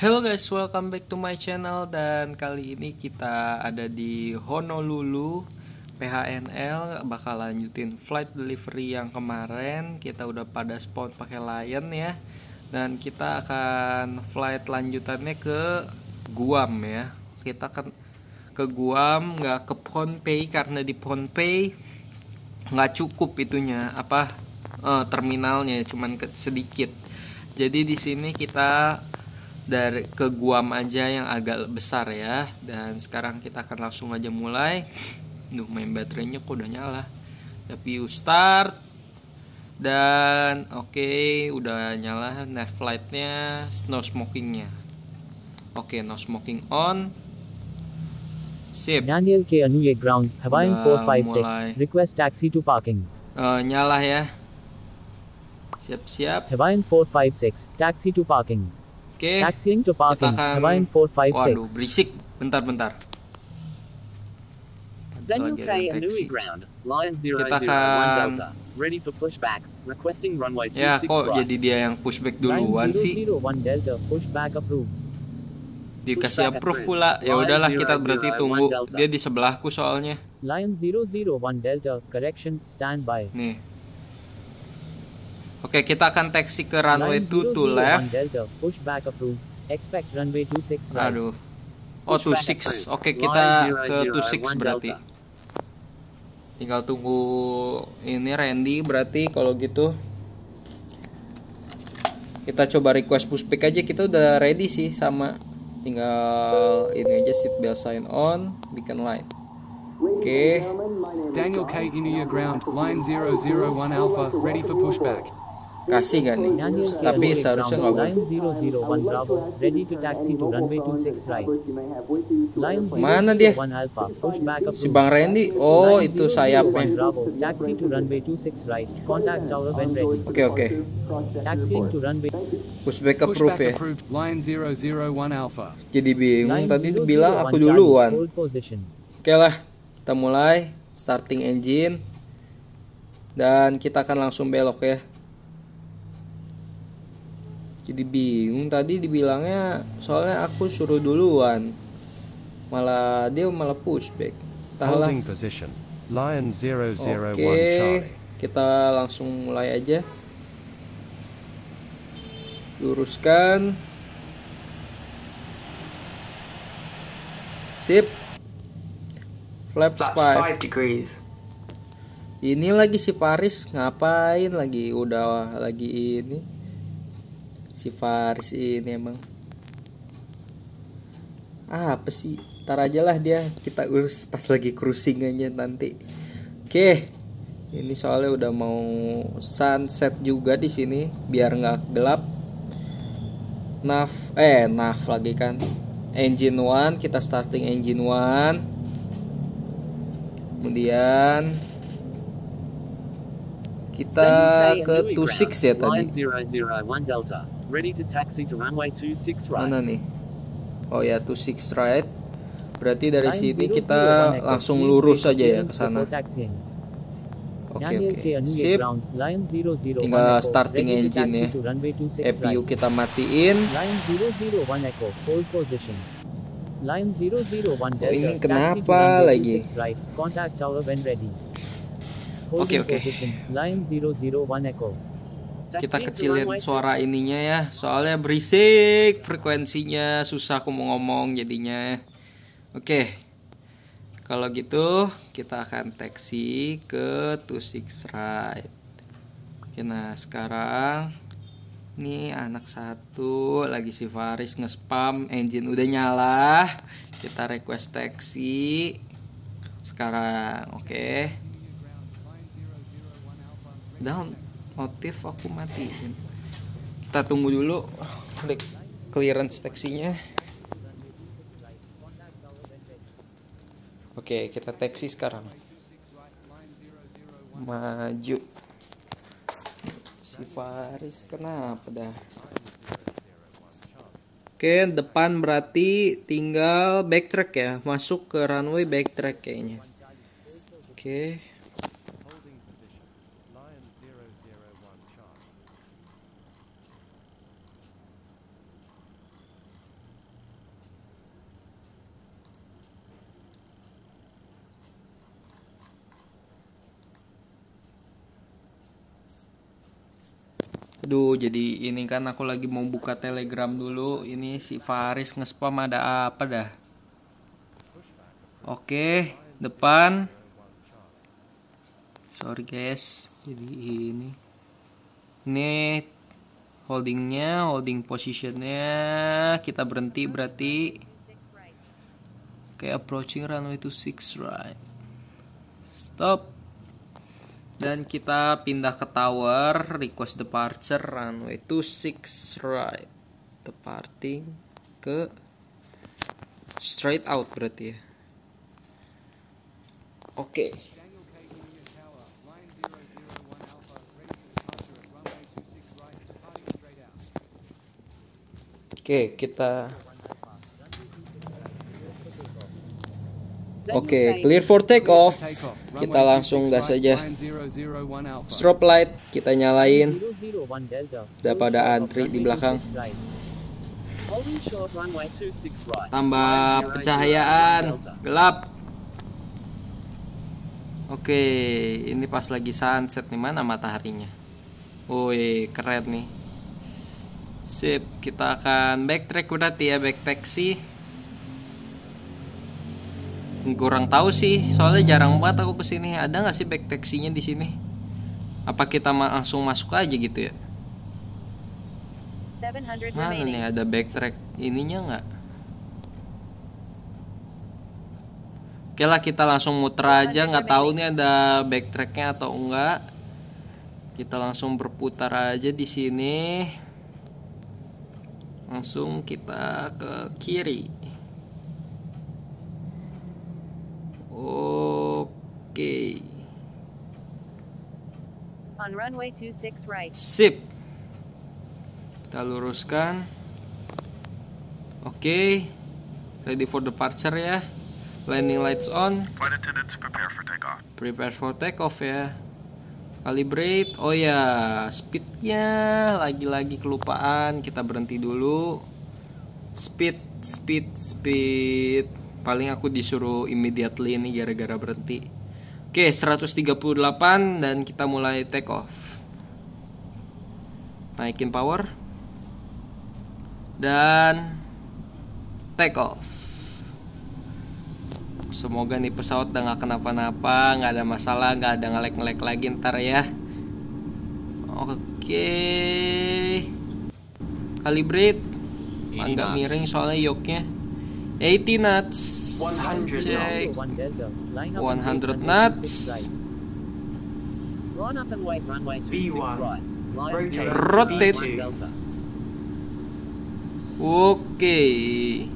Hello guys, welcome back to my channel dan kali ini kita ada di Honolulu PHNL bakal lanjutin flight delivery yang kemarin. Kita udah pada spawn pakai Lion ya. Dan kita akan flight lanjutannya ke Guam ya. Kita akan ke Guam nggak ke Pohnpei karena di Pohnpei nggak cukup itunya apa eh, terminalnya cuman sedikit. Jadi di sini kita dari ke Guam aja yang agak besar ya dan sekarang kita akan langsung aja mulai Duh main baterainya kok udah nyala CPU start dan oke okay, udah nyala night flightnya no smokingnya oke okay, no smoking on sip Daniel K. Anuye Ground, Hawaiian Udah 456. mulai. Request taxi to parking. Eh, nyala ya siap-siap Hawaiian 456. Taxi to parking. Oke Taxiing to parking. akan- Hawaiian waduh 456. berisik bentar-bentar Daniel Lagi ada K. taxi. Anui Ground, Lion 001 Kita akan- Delta, ready for pushback, requesting runway ya 26 kok right. jadi dia yang pushback duluan sih 001 Delta, pushback approved. dikasih approve pula ya udahlah kita 001 berarti tunggu Delta. dia di sebelahku soalnya Lion 001 Delta, correction, standby. nih oke kita akan taxi ke runway Line 2 to 001 left Delta, pushback approved. Expect runway 26 right. aduh oh to Pushback 6 approved. oke kita ke to 6 001 berarti Delta. tinggal tunggu ini Randy berarti kalau gitu kita coba request pushback aja kita udah ready sih sama tinggal ini aja seat belt sign on beacon light oke Daniel K. Inuya Ground, Line 001 Alpha, ready for pushback. Kasih gak nih Daniel tapi seharusnya nggak boleh Line 001 Bravo, ready to taxi to runway 26 right. Lion Mana dia? 001 Alpha, pushback approved. si Bang Randy oh itu 001 sayapnya Bravo, taxi to runway 26 right. Contact tower when ready. oke oke Taxiing to runway. pushback approve Pushback ya approved, Line 001 Alpha. jadi bingung tadi 001 bilang aku duluan. Oke lah, kita mulai starting engine dan kita akan langsung belok ya. Jadi bingung tadi dibilangnya soalnya aku suruh duluan. Malah dia malah pushback. Entahlah. Holding position. Lion 001 Oke, Charlie. kita langsung mulai aja. Luruskan. Sip. Flaps 5 degrees. Ini lagi si Faris ngapain lagi? Udah lagi ini. Si Faris ini emang. Ah, apa sih? Ntar aja lah dia kita urus pas lagi cruising aja nanti. Oke. Ini soalnya udah mau sunset juga di sini biar nggak gelap. Nav eh nav lagi kan. Engine one kita starting engine one. Kemudian kita ke Anui 26 ya tadi. Line 001 Delta, ready to taxi to runway 26 right. Mana nih? Oh ya, 26 right. Berarti dari sini 001 kita langsung lurus take aja ya ke sana. Oke Daniel oke. Anuye Sip. Ground, Lion 001 Tinggal starting engine ya. to runway 26 EPU kita matiin. Line 001 Echo, hold position. Line 001 Delta, Oh, ini kenapa lagi? 26 right. Contact tower when ready. Oke, oke. position. Line 001 Echo. Kita to kecilin suara ininya ya, soalnya berisik frekuensinya susah aku mau ngomong jadinya. Oke. Kalau gitu kita akan taxi ke 26 right. Oke, nah sekarang Nih anak satu lagi si Faris nge-spam engine udah nyala. Kita request taxi. Sekarang oke. Udah motif aku matiin. Kita tunggu dulu klik clearance taxinya. Oke, kita taxi sekarang. Maju. Si Faris kenapa dah? Oke, depan berarti tinggal backtrack ya, masuk ke runway backtrack kayaknya. Oke. Aduh, jadi ini kan aku lagi mau buka Telegram dulu. Ini si Faris nge-spam ada apa dah? Oke, depan. Sorry guys. Jadi ini. Ini holdingnya, holding positionnya kita berhenti berarti. Oke, approaching runway to six right. Stop dan kita pindah ke tower request departure runway 26 right departing ke straight out berarti ya oke Daniel K. India Tower, line 001 Alpha, ready for departure at runway 26 right, departing straight out. Oke oke clear for take off kita langsung 26 gas aja line 001 Alpha. strobe light kita nyalain 001 Delta. Udah pada Full stop antri di belakang. 26 right. Holding short runway 26 right. tambah Line 001 pencahayaan gelap oke ini pas lagi sunset nih mana mataharinya woi keren nih sip kita akan backtrack berarti ya back taxi kurang tahu sih soalnya jarang banget aku ke sini ada nggak sih back taxinya di sini? Apa kita langsung masuk aja gitu ya? 700 mana nih ada backtrack ininya nggak? Oke lah kita langsung muter aja. Nggak tahu nih ada backtracknya atau enggak kita langsung berputar aja di sini. Langsung kita ke kiri oke On runway 26 right. Sip. Kita luruskan. Oke. Ready for departure ya. Landing lights on. Flight attendants prepare for takeoff. Prepare for takeoff ya. Calibrate. Oh ya, speednya lagi-lagi kelupaan. Kita berhenti dulu. Speed, speed, speed. Paling aku disuruh immediately ini gara-gara berhenti. Oke, 138 dan kita mulai take off. Naikin power. Dan take off. Semoga nih pesawat udah nggak kenapa-napa, nggak ada masalah, nggak ada ngelek-ngelek lagi ntar ya. Oke. Calibrate. Agak miring soalnya yoknya. 80 knots. 100 Cek. 001 Delta. Line up 100 and knots. 26 right. Line up and wait runway 26 V1. right. Line Rotate. 001 Rotate. Delta. Oke.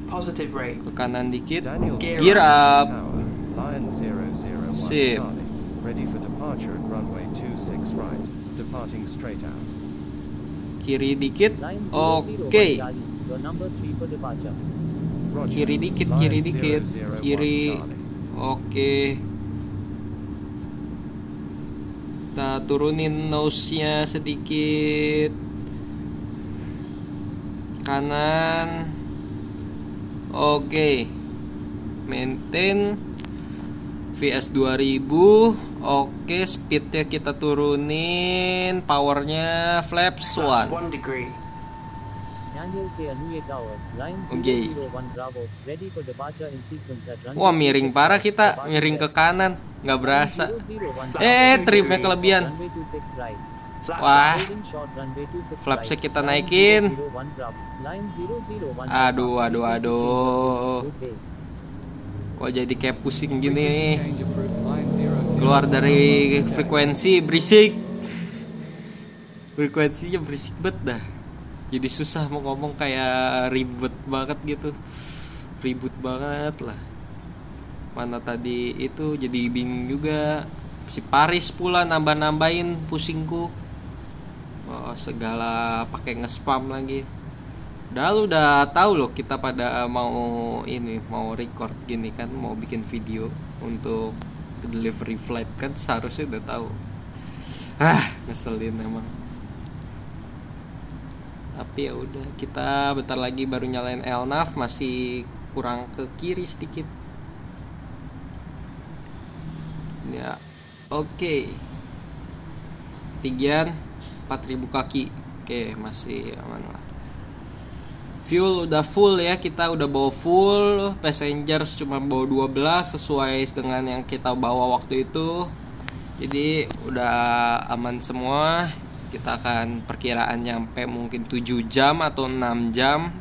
Positive rate. Ke kanan dikit. Gear up. Tower, line 001 Sip. Charlie, ready for departure at runway 26 right, departing straight out. Kiri dikit. Line 001 Oke. Charlie. Kiri dikit, kiri dikit. 001 Kiri. Oke. Kita turunin nose-nya sedikit. Kanan. Oke. Maintain VS 2000. Oke, speednya kita turunin, powernya flaps 1. Daniel Tower. Line Oke. 001 Bravo. Ready for departure in sequence at runway Wah, miring 26 parah kita, miring ke kanan, nggak berasa. 001 Eh, tripnya kelebihan. Runway 26 right. Flat Wah, Holding short runway 26 Flapsnya kita naikin. 001 Bravo. Line 001 Aduh, aduh, aduh. Kok jadi kayak pusing gini Frequency change approved, line 001 Keluar dari frekuensi berisik Frekuensinya berisik banget dah Jadi susah mau ngomong kayak ribet banget gitu. Ribut banget lah. Mana tadi itu jadi bingung juga. Si Paris pula nambah-nambahin pusingku. Oh segala pakai nge-spam lagi. Udah lu udah tahu loh kita pada mau ini mau record gini kan mau bikin video untuk delivery flight kan seharusnya udah tahu. Ah, ngeselin emang. Tapi ya udah kita bentar lagi baru nyalain Elnav masih kurang ke kiri sedikit. Ya. Oke. Tinggian 4000 kaki. Oke, masih aman lah. Fuel udah full ya, kita udah bawa full, passengers cuma bawa 12 sesuai dengan yang kita bawa waktu itu. Jadi udah aman semua. Kita akan perkiraan nyampe mungkin 7 jam atau 6 jam.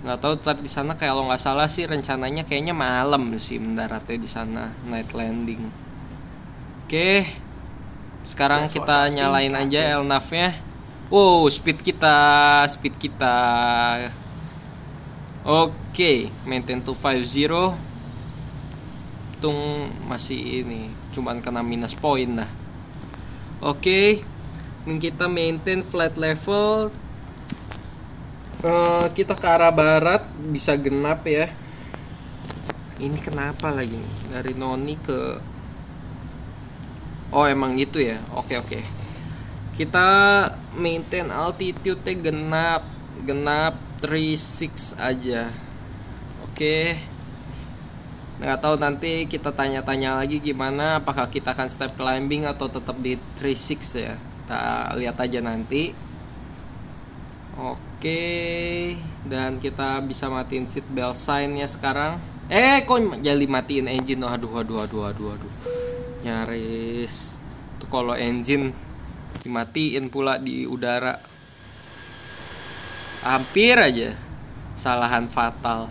Nggak tahu tapi di sana kalau nggak salah sih rencananya kayaknya malam sih mendaratnya di sana night landing. Oke. Sekarang kita nyalain aja elnavnya. Wow, speed kita, speed kita. Oke, maintain 250. Tung masih ini, cuman kena minus poin dah. Oke, ini kita maintain flat level. Eh, kita ke arah barat bisa genap ya. Ini kenapa lagi nih? Dari Noni ke Oh emang gitu ya. Oke oke. Kita maintain altitude genap genap 36 aja. Oke. Nggak tahu nanti kita tanya-tanya lagi gimana apakah kita akan step climbing atau tetap di 36 ya. Kita lihat aja nanti. Oke, dan kita bisa matiin seat belt sign-nya sekarang. Eh, kok jadi matiin engine? Aduh, aduh, aduh, aduh, aduh nyaris tuh kalau engine dimatiin pula di udara hampir aja kesalahan fatal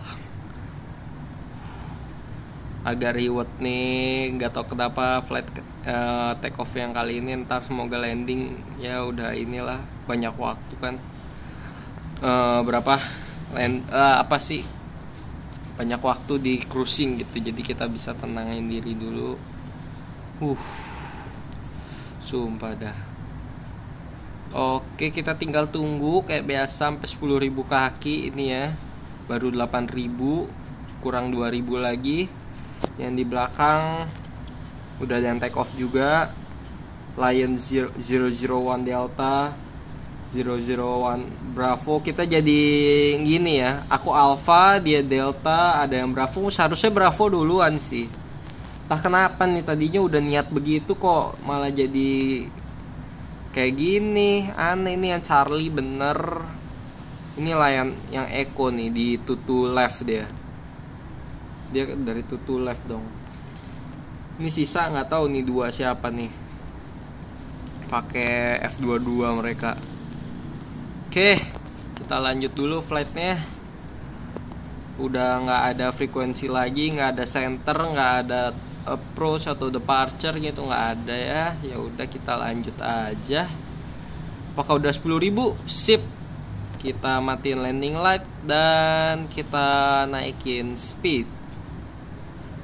agak reward nih nggak tahu kenapa flight eh, take off yang kali ini ntar semoga landing ya udah inilah banyak waktu kan. Eh, berapa? Land eh, apa sih? Banyak waktu di cruising gitu jadi kita bisa tenangin diri dulu. Uh sumpah dah. Oke kita tinggal tunggu kayak biasa sampai 10.000 kaki ini ya. Baru 8.000 kurang 2.000 lagi yang di belakang udah ada yang take off juga. Lion 001 Delta 001 Bravo. Kita jadi gini ya aku Alpha dia Delta ada yang Bravo. Seharusnya Bravo duluan sih. Entah kenapa nih tadinya udah niat begitu kok malah jadi kayak gini. Aneh ini yang Charlie bener. Ini Lion yang Echo nih di tutu left dia dia dari tutu left dong ini sisa nggak tahu nih dua siapa nih pakai F22 mereka Oke, kita lanjut dulu flightnya. Udah nggak ada frekuensi lagi, nggak ada center, nggak ada approach atau departure gitu nggak ada ya. Ya udah kita lanjut aja. Apakah udah 10.000? Sip. Kita matiin landing light dan kita naikin speed.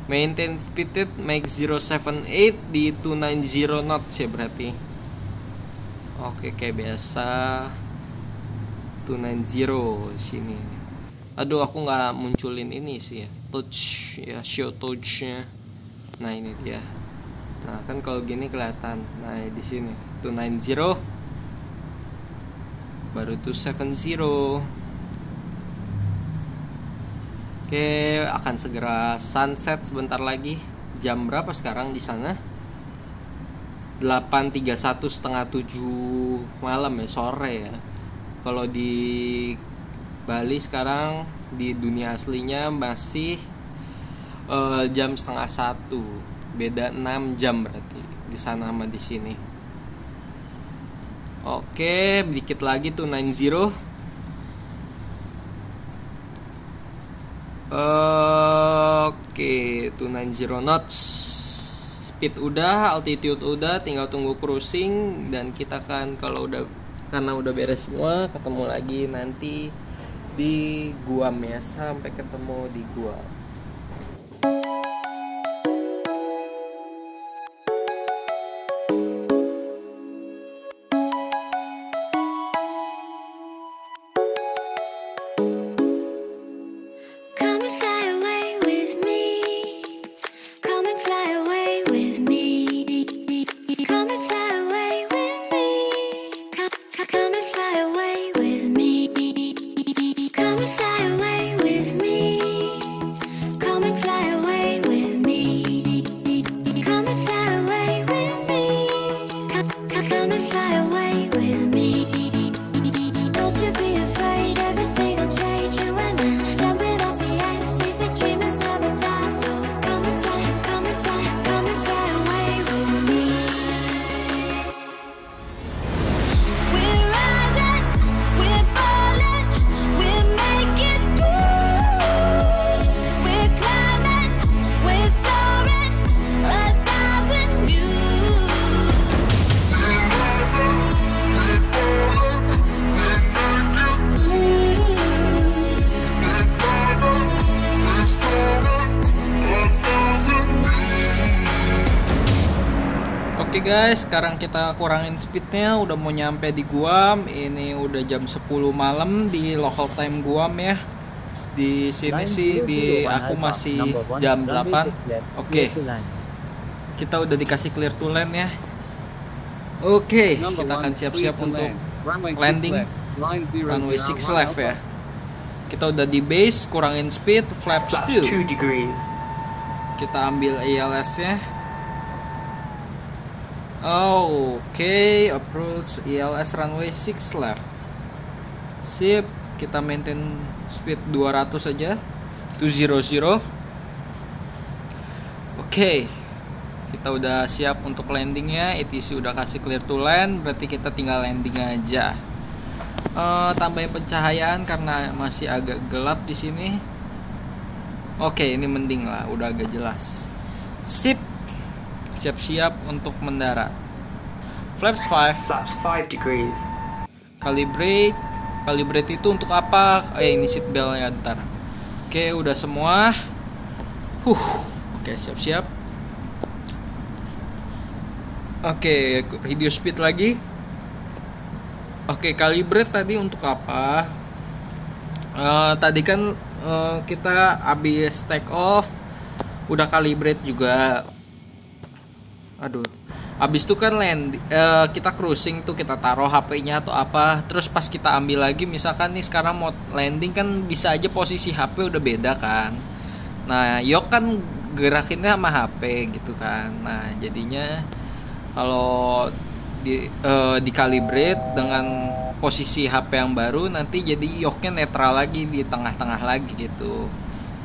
Maintain speed make 078 di 290 knots ya berarti. Oke kayak biasa. 290 sini. Aduh aku nggak munculin ini sih ya. Touch ya show touchnya. Nah ini dia. Nah kan kalau gini kelihatan. Nah di sini 290 baru 270. Oke akan segera sunset sebentar lagi. Jam berapa sekarang di sana? 8.31 setengah 7 malam ya sore ya kalau di Bali sekarang di dunia aslinya masih eh, jam setengah satu beda 6 jam berarti di sana sama di sini oke dikit lagi tuh 90 Oke, tuh 90 knots. Speed udah, altitude udah, tinggal tunggu cruising dan kita kan kalau udah karena udah beres semua ketemu lagi nanti di Guam ya sampai ketemu di Guam sekarang kita kurangin speednya Udah mau nyampe di Guam. Ini udah jam 10 malam di local time Guam ya. Di sini sih di 001 aku masih jam runway 8 six left, Oke, kita udah dikasih clear to land ya. Oke, kita akan siap-siap untuk land. Runway six landing. runway zero 6 one left ya. Kita udah di base, kurangin speed, flaps Flaps 2 2 degrees. Kita ambil ILS nya Oke, approach ILS runway 6 left. Sip, kita maintain speed 200 saja. 200. Oke. Kita udah siap untuk landingnya. ATC udah kasih clear to land, berarti kita tinggal landing aja. Eh, tambahin pencahayaan karena masih agak gelap di sini. Oke, ini mending lah, udah agak jelas. Sip, siap-siap untuk mendarat. Flaps 5, Flaps 5 degrees. calibrate. Calibrate itu untuk apa? Eh, ini seat beltnya ntar. Oke, udah semua. Huh, oke siap-siap. Oke, reduce speed lagi. Oke, calibrate tadi untuk apa? Eh, tadi kan eh, kita habis take off, udah calibrate juga. Aduh, habis itu kan land, eh, kita cruising tuh kita taruh HP-nya atau apa, terus pas kita ambil lagi, misalkan nih sekarang mau landing kan bisa aja posisi HP udah beda kan. Nah, yok kan gerakinnya sama HP gitu kan. Nah, jadinya kalau di eh, dikalibrate dengan posisi HP yang baru nanti jadi yoknya netral lagi di tengah-tengah lagi gitu.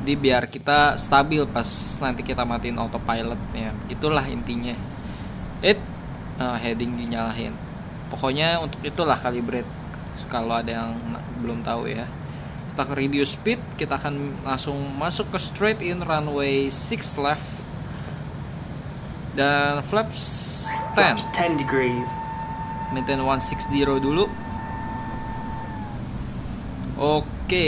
Jadi biar kita stabil pas nanti kita matiin autopilotnya. Itulah intinya. It eh, heading dinyalain. Pokoknya untuk itulah calibrate. Kalau ada yang belum tahu ya. Kita ke reduce speed, kita akan langsung masuk ke straight in runway 6 left dan flaps 10 Flaps 10 degrees. maintain 160 dulu oke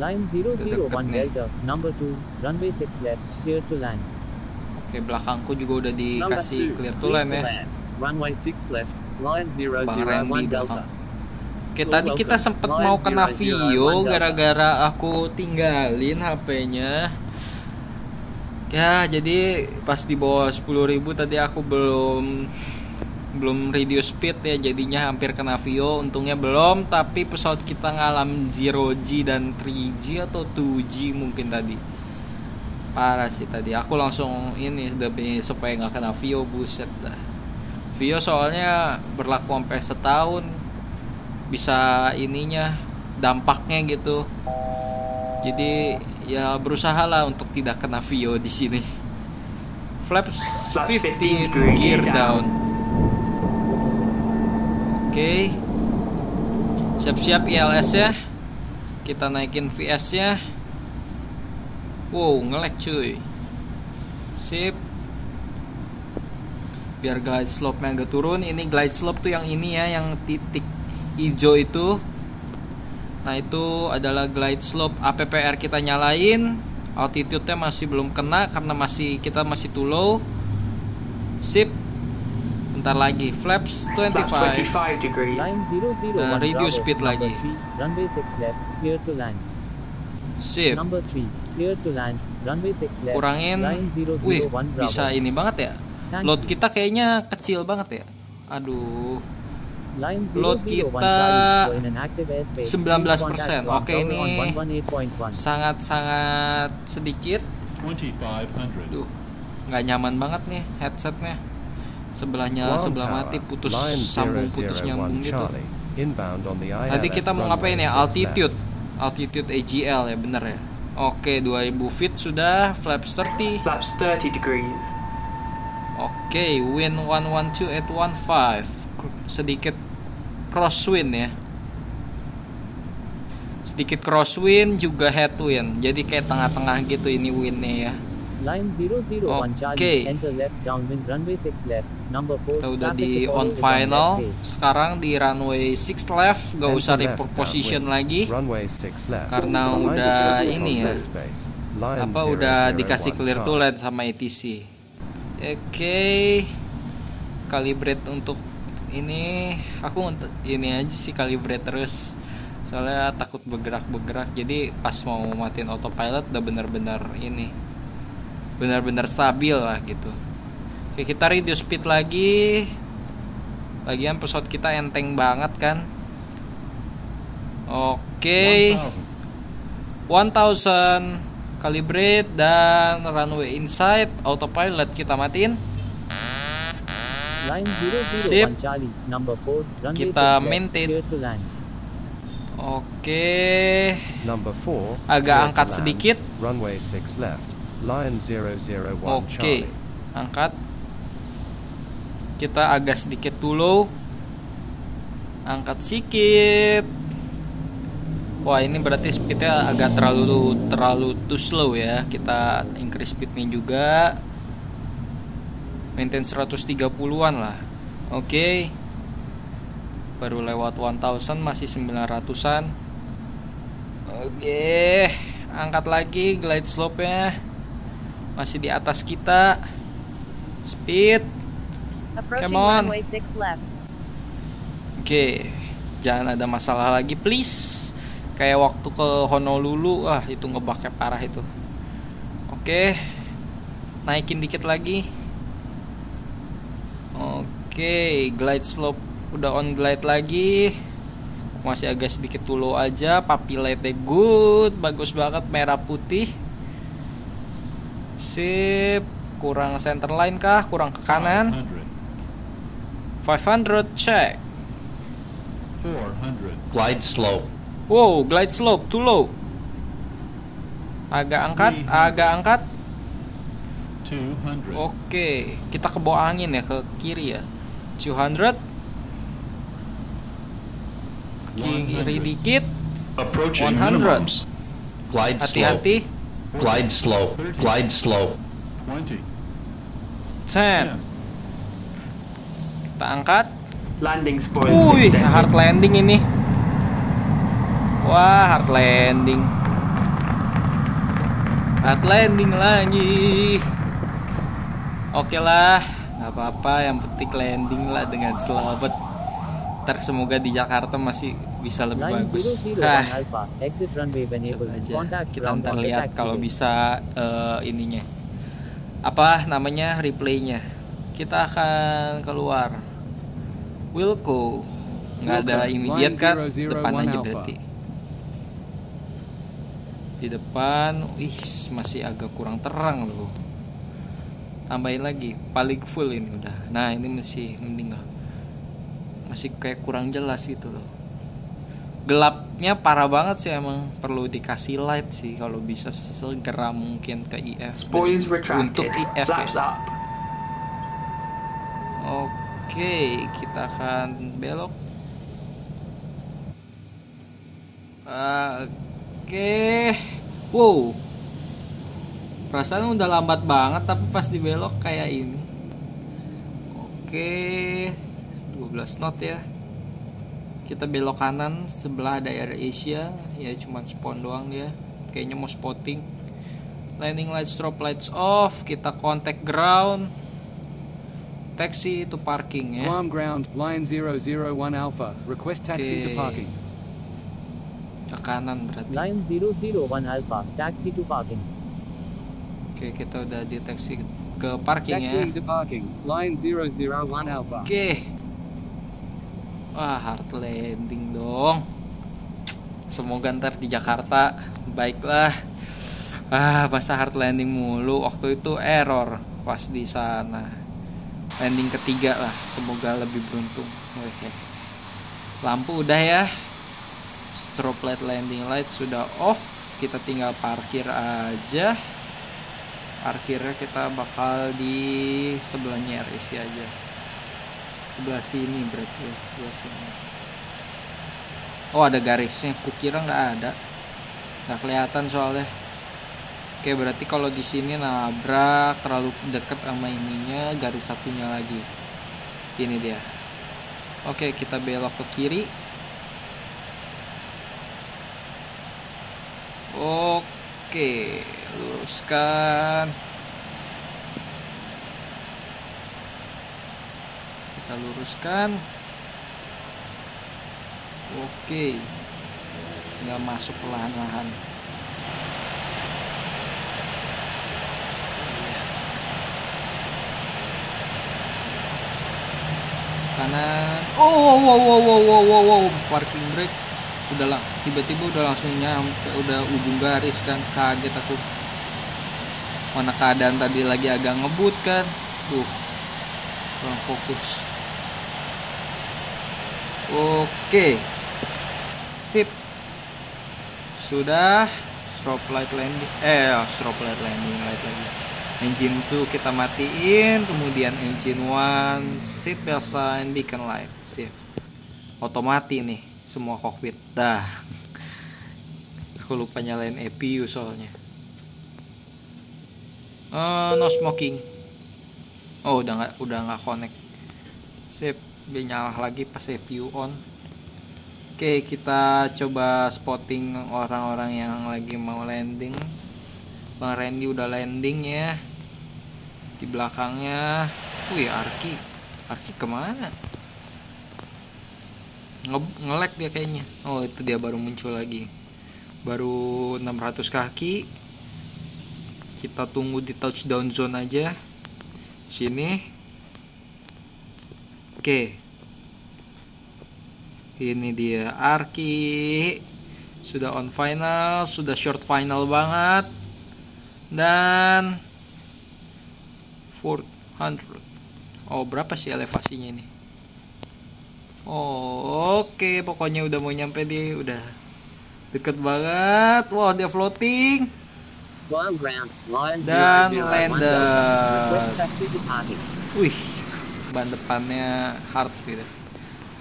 Line 001 deket nih. Delta, number 2, runway 6 left, clear to land. oke belakangku juga udah dikasih two, clear to land ya Runway 6 left, line 001 Bang Randy Delta. Oke tadi kita sempet mau ke Navio gara-gara aku tinggalin HP-nya Ya jadi pas di bawah 10.000 tadi aku belum belum reduce speed ya jadinya hampir ke Navio untungnya belum tapi pesawat kita ngalam 0G dan 3G atau 2G mungkin tadi. Parah sih tadi. Aku langsung ini demi supaya nggak kena Vio buset dah. Vio soalnya berlaku sampai setahun. Bisa ininya dampaknya gitu. Jadi ya berusaha lah untuk tidak kena Vio di sini. Flaps Flaps 15 15 degree gear down. Oke. Siap-siap ILS ya. Kita naikin VS nya wow ngelek cuy. Sip. Biar glide slope nya agak turun. Ini glide slope tuh yang ini ya yang titik hijau itu. Nah itu adalah glide slope APPR kita nyalain. Altitude nya masih belum kena karena masih kita masih too low. Sip bentar lagi flaps 25 Flaps 25 degrees. Line 001 Nah, reduce speed lagi. 3, runway 6 left, clear to land. sip Number 3, clear to land, runway 6 left. kurangin Line 001 wih bisa ini banget ya load kita kayaknya kecil banget ya aduh Line load 001 kita Charlie, join an active airspace. 19%. Please contact ground Oke, ini on 118.1. sangat-sangat sedikit 2500. Duh, nggak nyaman banget nih headsetnya. Sebelahnya sebelah mati putus sambung putus 001 nyambung gitu. Tadi kita mau ngapain ya? 6 Altitude. Altitude AGL ya, bener ya. Oke, 2000 feet sudah, flaps 30. Flaps 30 degrees. Oke, wind 112 at 15. Sedikit crosswind ya. Sedikit crosswind juga headwind. Jadi kayak tengah-tengah gitu ini windnya ya. Line 001 Okay. Enter left downwind runway 6 left, number 4. Kita udah di on final. Sekarang di runway 6 left, gak Enter usah left report position downwind. lagi. Runway 6 left. Karena udah ini ya. apa udah 001 dikasih clear to land sama ATC. Oke. Calibrate untuk ini aku untuk ini aja sih calibrate terus. Soalnya takut bergerak-bergerak. Jadi pas mau matiin autopilot udah bener-bener ini. Bener-bener stabil lah gitu. Oke, kita reduce speed lagi. Lagian pesawat kita enteng banget kan. Oke. 1000 calibrate dan runway inside autopilot kita matiin Line 001 Sip. Charlie, number 4, runway Kita 6 left, maintain. oke Number 4. agak angkat sedikit Runway 6 left. Lion 001 oke Charlie. angkat. Kita agak sedikit dulu. Angkat sedikit wah ini berarti speednya agak terlalu terlalu too slow ya. Kita increase speednya juga. Maintain 130-an lah. Oke. Baru lewat 1000 masih 900-an oke angkat lagi glide slope nya masih di atas kita speed Come on. runway 6 left. Oke, jangan ada masalah lagi please. Kayak waktu ke Honolulu, ah itu ngebaknya parah itu. Oke, naikin dikit lagi. Oke, glide slope udah on glide lagi. Masih agak sedikit dulu aja, papi light good, bagus banget merah putih. Sip, kurang center line kah? Kurang ke kanan. 500. 500 check. 400. Glide slope. Wow, glide slope too low. Agak angkat, agak angkat. 200. Oke, kita ke bawah angin ya ke kiri ya. 200 ke kiri 100. dikit. Approaching 100. minimums. Glide slope. Hati-hati. Glide slope. Glide slope. 20. 10. 10. Kita angkat. Landing spoils Wih, hard landing ini. Wah, hard landing. Hard landing lagi. Oke lah, nggak apa-apa. Yang penting landing lah dengan selamat. Ntar semoga di Jakarta masih bisa lebih bagus. 001 Hah, Alpha, exit runway when able. coba aja. Kita ntar lihat kalau bisa eh, ininya. Apa namanya replaynya. Kita akan keluar. Wilco. Nggak ada immediate kan? 001 Depan aja berarti. Di depan, wih masih agak kurang terang loh. Tambahin lagi, paling full ini udah. Nah ini masih mending lah. Masih kayak kurang jelas gitu loh. Gelapnya parah banget sih emang perlu dikasih light sih kalau bisa segera mungkin ke IF. Spoils Untuk. IF Flaps ya. up. Oke, kita akan belok. Oke, wow. Perasaan udah lambat banget tapi pas dibelok kayak ini. Oke, 12 knot ya. Kita belok kanan sebelah ada Air Asia, ya cuman spawn doang dia. Kayaknya mau spotting. Landing light strobe lights off, kita contact ground. Taxi to parking ya. Guam ground, line 001 Alpha. Request taxi to Okay. parking. Ke kanan berarti. Line 001 Alpha, taxi to parking. Oke, kita udah di taxi ke parking ya. Taxi to parking, line 001 Alpha. Oke. Wah, hard landing dong. Semoga ntar di Jakarta baiklah. Ah, masa hard landing mulu. Waktu itu error pas di sana. Landing ketiga lah. Semoga lebih beruntung. Oke. lampu udah ya strobe light landing light sudah off kita tinggal parkir aja parkirnya kita bakal di sebelahnya RSC aja sebelah sini berarti ya sebelah sini. Oh ada garisnya. Kukira nggak ada. Nggak kelihatan soalnya. Oke berarti kalau di sini nabrak terlalu deket sama ininya garis satunya lagi. Ini dia. Oke kita belok ke kiri. Oke, luruskan. Kita luruskan. Oke. Tinggal masuk perlahan-lahan. Kanan. Oh, wow, wow, wow, wow, wow, parking brake udah lang tiba-tiba udah langsung nyampe udah ujung garis kan kaget aku mana keadaan tadi lagi agak ngebut kan tuh kurang fokus oke. Sip. Sudah strobe light landing. Eh strobe light landing light lagi. Engine 2 kita matiin kemudian engine 1 seat belt sign beacon light sip. Otomatis nih semua cockpit dah. Aku lupa nyalain EPU soalnya. Eh, no smoking. Oh udah nggak udah nggak connect. Sip dia nyala lagi pas EPU on. Oke kita coba spotting orang-orang yang lagi mau landing. Bang Randy udah landing ya. Di belakangnya. Wih Arki. Arki ke mana? Nge- ngelek dia kayaknya. Oh itu dia baru muncul lagi. Baru 600 kaki. Kita tunggu di touchdown zone aja. Sini oke. Ini dia Arki. Sudah on final sudah short final banget. Dan 400 oh berapa sih elevasinya ini? Oh, oke, pokoknya udah mau nyampe dia, udah deket banget. Wah, dia floating. Dan 001 lander. Wih, ban depannya hard gitu.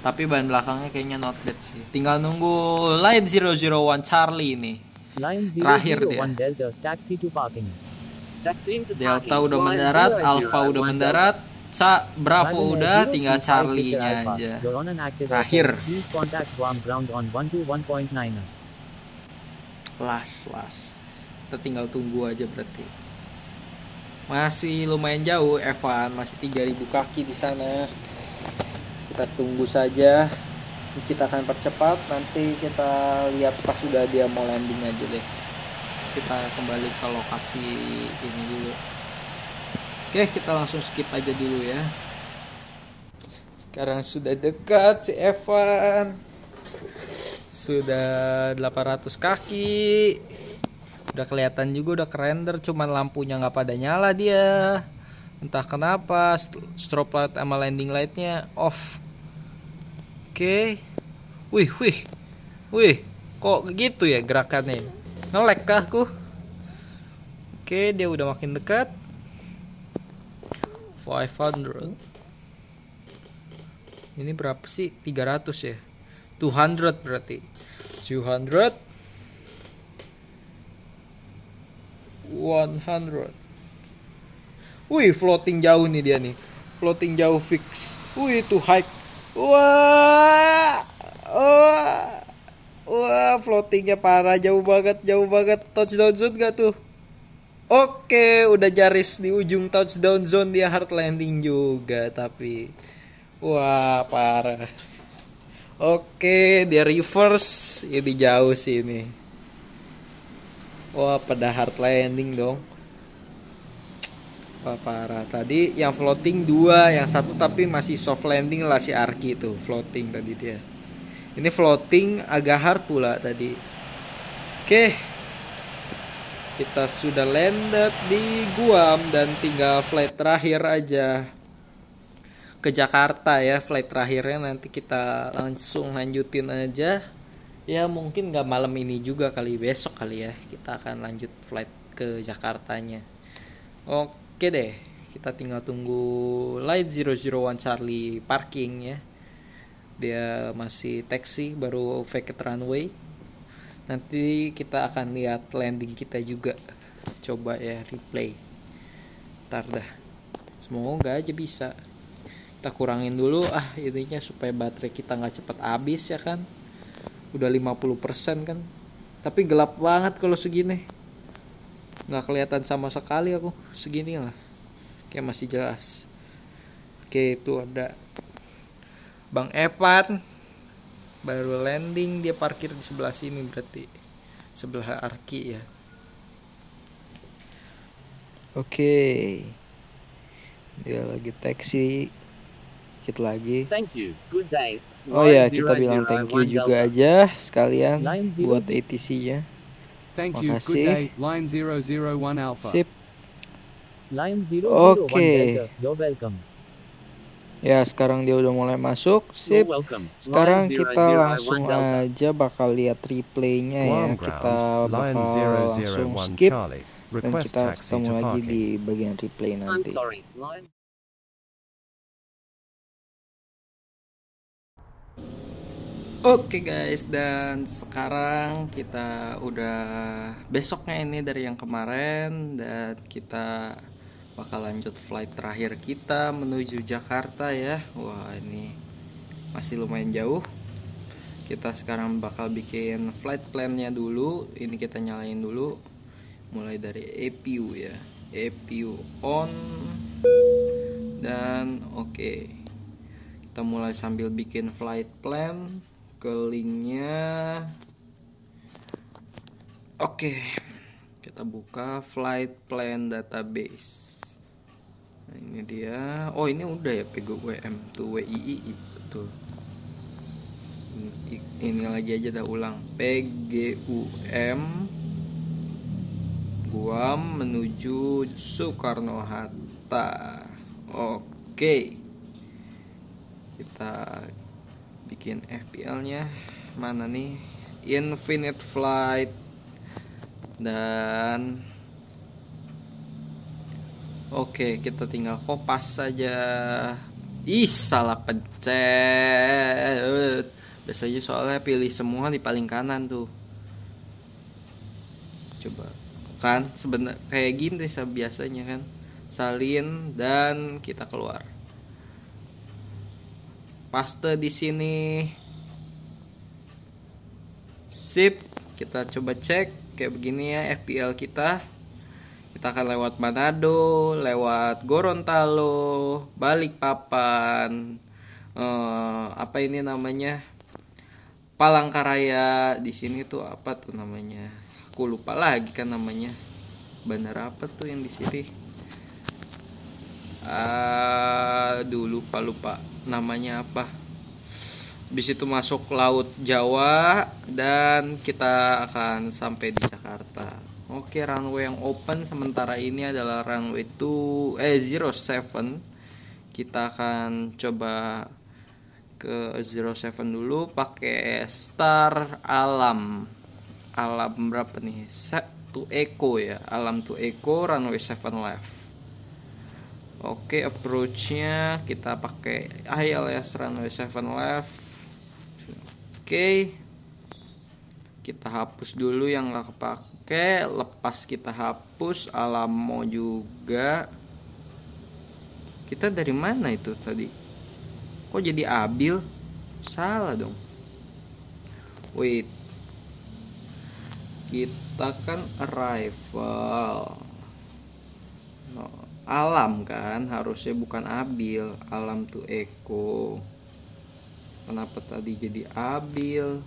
Tapi ban belakangnya kayaknya not bad sih. Tinggal nunggu Lion 001 Charlie nih. Line Terakhir 001 Delta, taxi to parking. Taxi. Delta udah mendarat, 001 Alpha udah mendarat, Sa Bravo udah, 035 tinggal Charlie-nya aja. Terakhir. airport. Please contact warm ground on 121.9. Las, las. Kita tinggal tunggu aja berarti. Masih lumayan jauh Evan, masih 3000 kaki di sana. Kita tunggu saja. Kita akan percepat, nanti kita lihat pas sudah dia mau landing aja deh. Kita kembali ke lokasi ini dulu. Oke, kita langsung skip aja dulu ya. Sekarang sudah dekat si Evan sudah 800 kaki udah kelihatan juga udah kerender cuman lampunya nggak pada nyala dia. Entah kenapa st- strobe light sama landing lightnya off. Oke. Wih wih wih kok gitu ya gerakannya? Ngelek kah aku? Oke dia udah makin dekat. 500 ini berapa sih? 300 ya? 200 berarti. 200 100 Wih floating jauh nih dia nih. Floating jauh fix. Wih itu high Wah Wah Wah floatingnya parah. Jauh banget Jauh banget. Touchdown zone gak tuh? Oke udah jaris di ujung touchdown zone dia. Hard landing juga Tapi Wah parah. Oke, dia reverse. Ini jauh sih ini. Wah, pada hard landing dong. Wah, parah. Tadi yang floating dua, yang satu tapi masih soft landing lah si Arki itu, floating tadi dia. Ini floating agak hard pula tadi. Oke. Kita sudah landed di Guam dan tinggal flight terakhir aja. ke Jakarta ya flight terakhirnya nanti kita langsung lanjutin aja ya mungkin nggak malam ini juga kali besok kali ya. Kita akan lanjut flight ke Jakartanya. Oke deh kita tinggal tunggu light 001 Charlie parking ya. Dia masih taxi baru vacate runway. Nanti kita akan lihat landing kita juga. Coba ya replay. Ntar dah. Semoga aja bisa. Kita kurangin dulu ah intinya supaya baterai kita nggak cepat habis ya kan udah 50% kan. Tapi gelap banget kalau segini. Nggak kelihatan sama sekali aku. Segini lah. Kayak masih jelas. Oke itu ada Bang Evan. Baru landing dia parkir di sebelah sini berarti. Sebelah Arki ya. Oke. Dia lagi taksi. Dikit lagi. Thank you. Good day. Oh ya kita bilang thank you 001 juga Delta. aja sekalian buat zero. ATC nya Thank you. Good day. Line 001 Alpha. sip Line 001 Oke. Delta, you're welcome. ya sekarang dia udah mulai masuk sip sekarang kita 001 langsung aja bakal lihat replaynya ya kita bakal langsung 001 skip dan kita ketemu lagi parking. di bagian replay I'm nanti Oke guys, dan sekarang kita udah besoknya ini dari yang kemarin dan kita bakal lanjut flight terakhir kita menuju Jakarta ya. Wah, ini masih lumayan jauh. Kita sekarang bakal bikin flight plan-nya dulu. Ini kita nyalain dulu. Mulai dari APU ya. APU on dan oke. Kita mulai sambil bikin flight plan. Ke linknya oke kita buka flight plan database. Nah, ini dia. Oh ini udah ya PGWM tuh WII betul. Ini, ini lagi aja dah ulang. PGUM Guam menuju Soekarno Hatta. Oke kita bikin FPL-nya mana nih? Infinite Flight. Dan Oke kita tinggal kopas saja. Ih salah pencet. Biasanya soalnya pilih semua di paling kanan tuh. Coba kan? Sebenarnya kayak gini sih biasanya kan? Salin dan kita keluar paste di sini. Sip kita coba cek kayak begini ya FPL kita. Kita akan lewat Manado lewat Gorontalo Balikpapan eh, apa ini namanya? Palangkaraya. Di sini tuh apa tuh namanya? Aku lupa lagi kan namanya. Bandara apa tuh yang di sini? Aduh lupa lupa namanya apa Habis itu masuk laut Jawa dan kita akan sampai di Jakarta. Oke, runway yang open sementara ini adalah runway 2 eh 07. Kita akan coba ke 07 dulu pakai star alam. Alam berapa nih? Set to echo ya. Alam to echo runway 7 left. Oke, approach-nya kita pakai ILS runway 7 left. Oke. Kita hapus dulu yang nggak kepake, lepas kita hapus Alamo juga. Kita dari mana itu tadi? Kok jadi Abil? Salah dong. Wait. Kita kan arrival. Alam kan harusnya bukan Abil, alam tuh Eko. Kenapa tadi jadi Abil?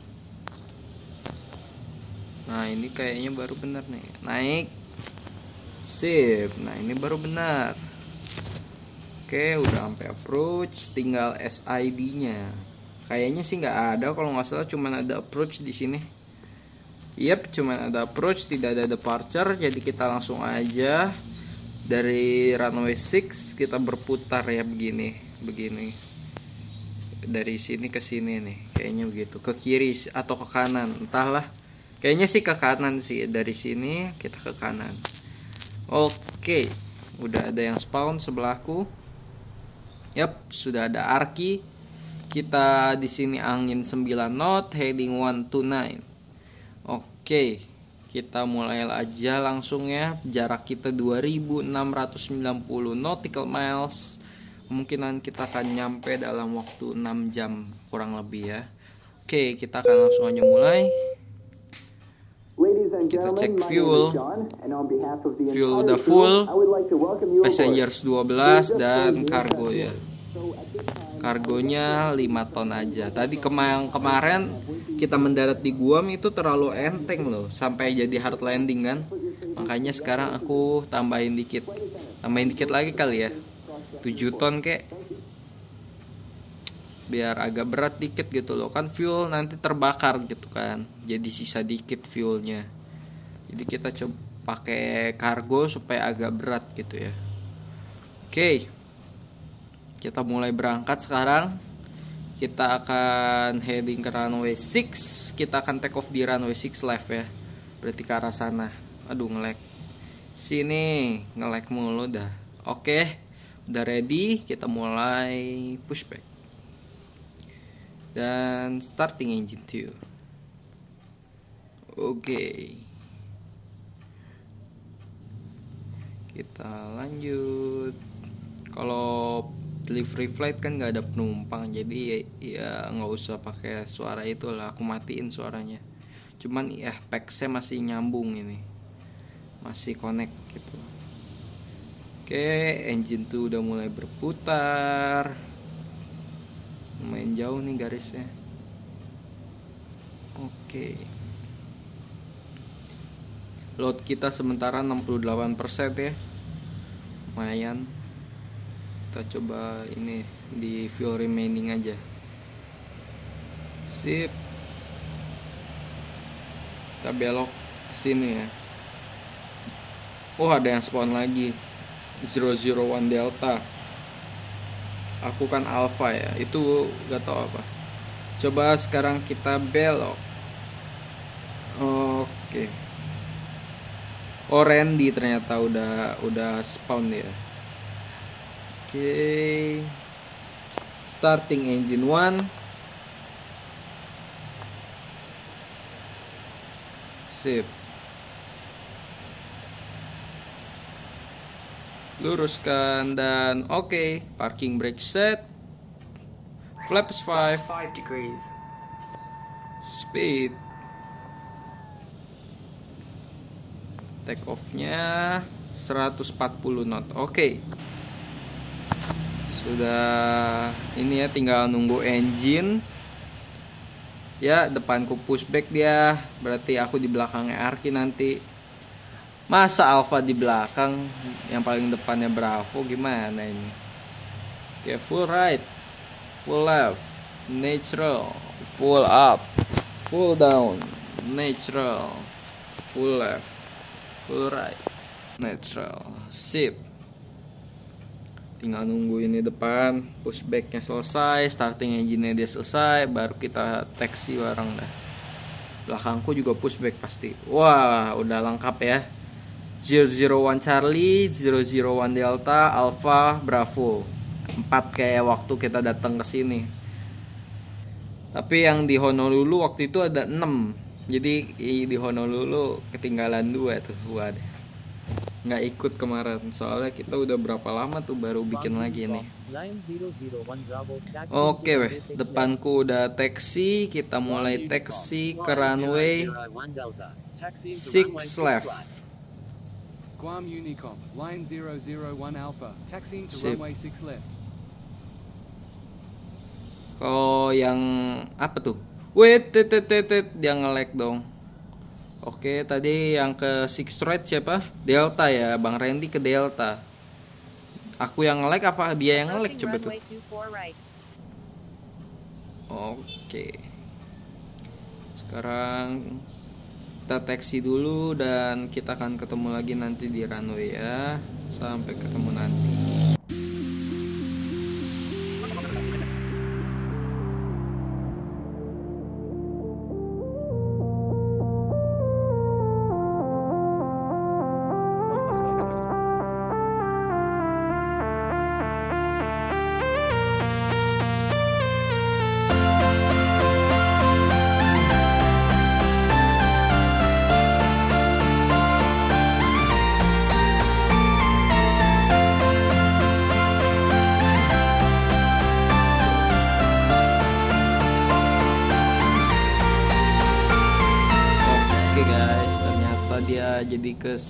Nah, ini kayaknya baru benar nih. Naik. Sip. Nah, ini baru benar. Oke, udah sampai approach, tinggal SID-nya. Kayaknya sih nggak ada kalau nggak salah cuman ada approach di sini. Yep, cuman ada approach, tidak ada departure. Jadi kita langsung aja dari runway 6 kita berputar ya begini begini. Dari sini ke sini nih kayaknya begitu. Ke kiri atau ke kanan entahlah. Kayaknya sih ke kanan sih dari sini kita ke kanan. Oke udah ada yang spawn sebelahku. Yap sudah ada arki. Kita di sini angin 9 knot heading 129 oke kita mulai aja langsung ya. Jarak kita 2690 nautical miles. Kemungkinan kita akan nyampe dalam waktu 6 jam kurang lebih ya. Oke kita akan langsung aja mulai. Kita cek fuel. fuel udah full. Passengers 12 dan kargo ya. Kargonya 5 ton aja. Tadi kemarin kemarin kita mendarat di Guam itu terlalu enteng loh sampai jadi hard landing kan. Makanya sekarang aku tambahin dikit tambahin dikit lagi kali ya. 7 ton kek. Biar agak berat dikit gitu loh kan fuel nanti terbakar gitu kan. Jadi sisa dikit fuelnya. Jadi kita coba pakai kargo supaya agak berat gitu ya. Oke. Kita mulai berangkat sekarang kita akan heading ke runway 6 kita akan take off di runway 6 left ya. Berarti ke arah sana. Aduh ngelek sini ngelek mulu dah. Oke udah ready. Kita mulai pushback dan starting engine 2 oke. Kita lanjut. Kalau delivery flight kan nggak ada penumpang jadi ya nggak usah pakai suara itu lah aku matiin suaranya cuman ya packsnya masih nyambung ini masih connect gitu Oke, engine tuh udah mulai berputar. Lumayan jauh nih garisnya. Oke. Load kita sementara 68% ya. Lumayan. Kita coba ini di fuel remaining aja. Sip. Kita belok ke sini ya. Oh, ada yang spawn lagi. 001 Delta aku kan Alpha ya itu gak tau apa coba sekarang kita belok oke oh Randy ternyata udah udah spawn ya oke. Starting engine 1 sip. Luruskan dan oke okay. parking brake set. Flaps 5 5 degrees. Speed. Take off nya 140 knot. Oke. okay. Sudah ini ya tinggal nunggu engine. Ya depanku pushback dia. Berarti aku di belakangnya Arki nanti. Masa Alpha di belakang? Yang paling depannya Bravo gimana ini? Oke full right full left natural full up full down natural full left full right natural sip tinggal nunggu ini depan pushbacknya selesai starting engine dia selesai baru kita taxi bareng dah belakangku juga pushback pasti wah udah lengkap ya 001 Charlie, 001 Delta, Alpha, Bravo. Empat kayak waktu kita datang ke sini. Tapi yang di Honolulu waktu itu ada 6. Jadi di Honolulu ketinggalan dua tuh buat nggak ikut kemarin soalnya kita udah berapa lama tuh baru bikin lagi nih oke weh depanku udah taksi kita mulai taksi ke runway 6 left Guam Unicom, line 001 Alpha, taxiing to Sip. runway 6 left. Oh yang apa tuh? Wait, tit, tit, tit, tit. dia nge-lag dong. Oke, tadi yang ke Six Right siapa? Delta ya, Bang Randy ke Delta. Aku yang nge-lag apa dia yang nge-lag Approaching coba tuh? runway 24 right. Oke. Sekarang kita taksi dulu dan kita akan ketemu lagi nanti di runway ya. Sampai ketemu nanti.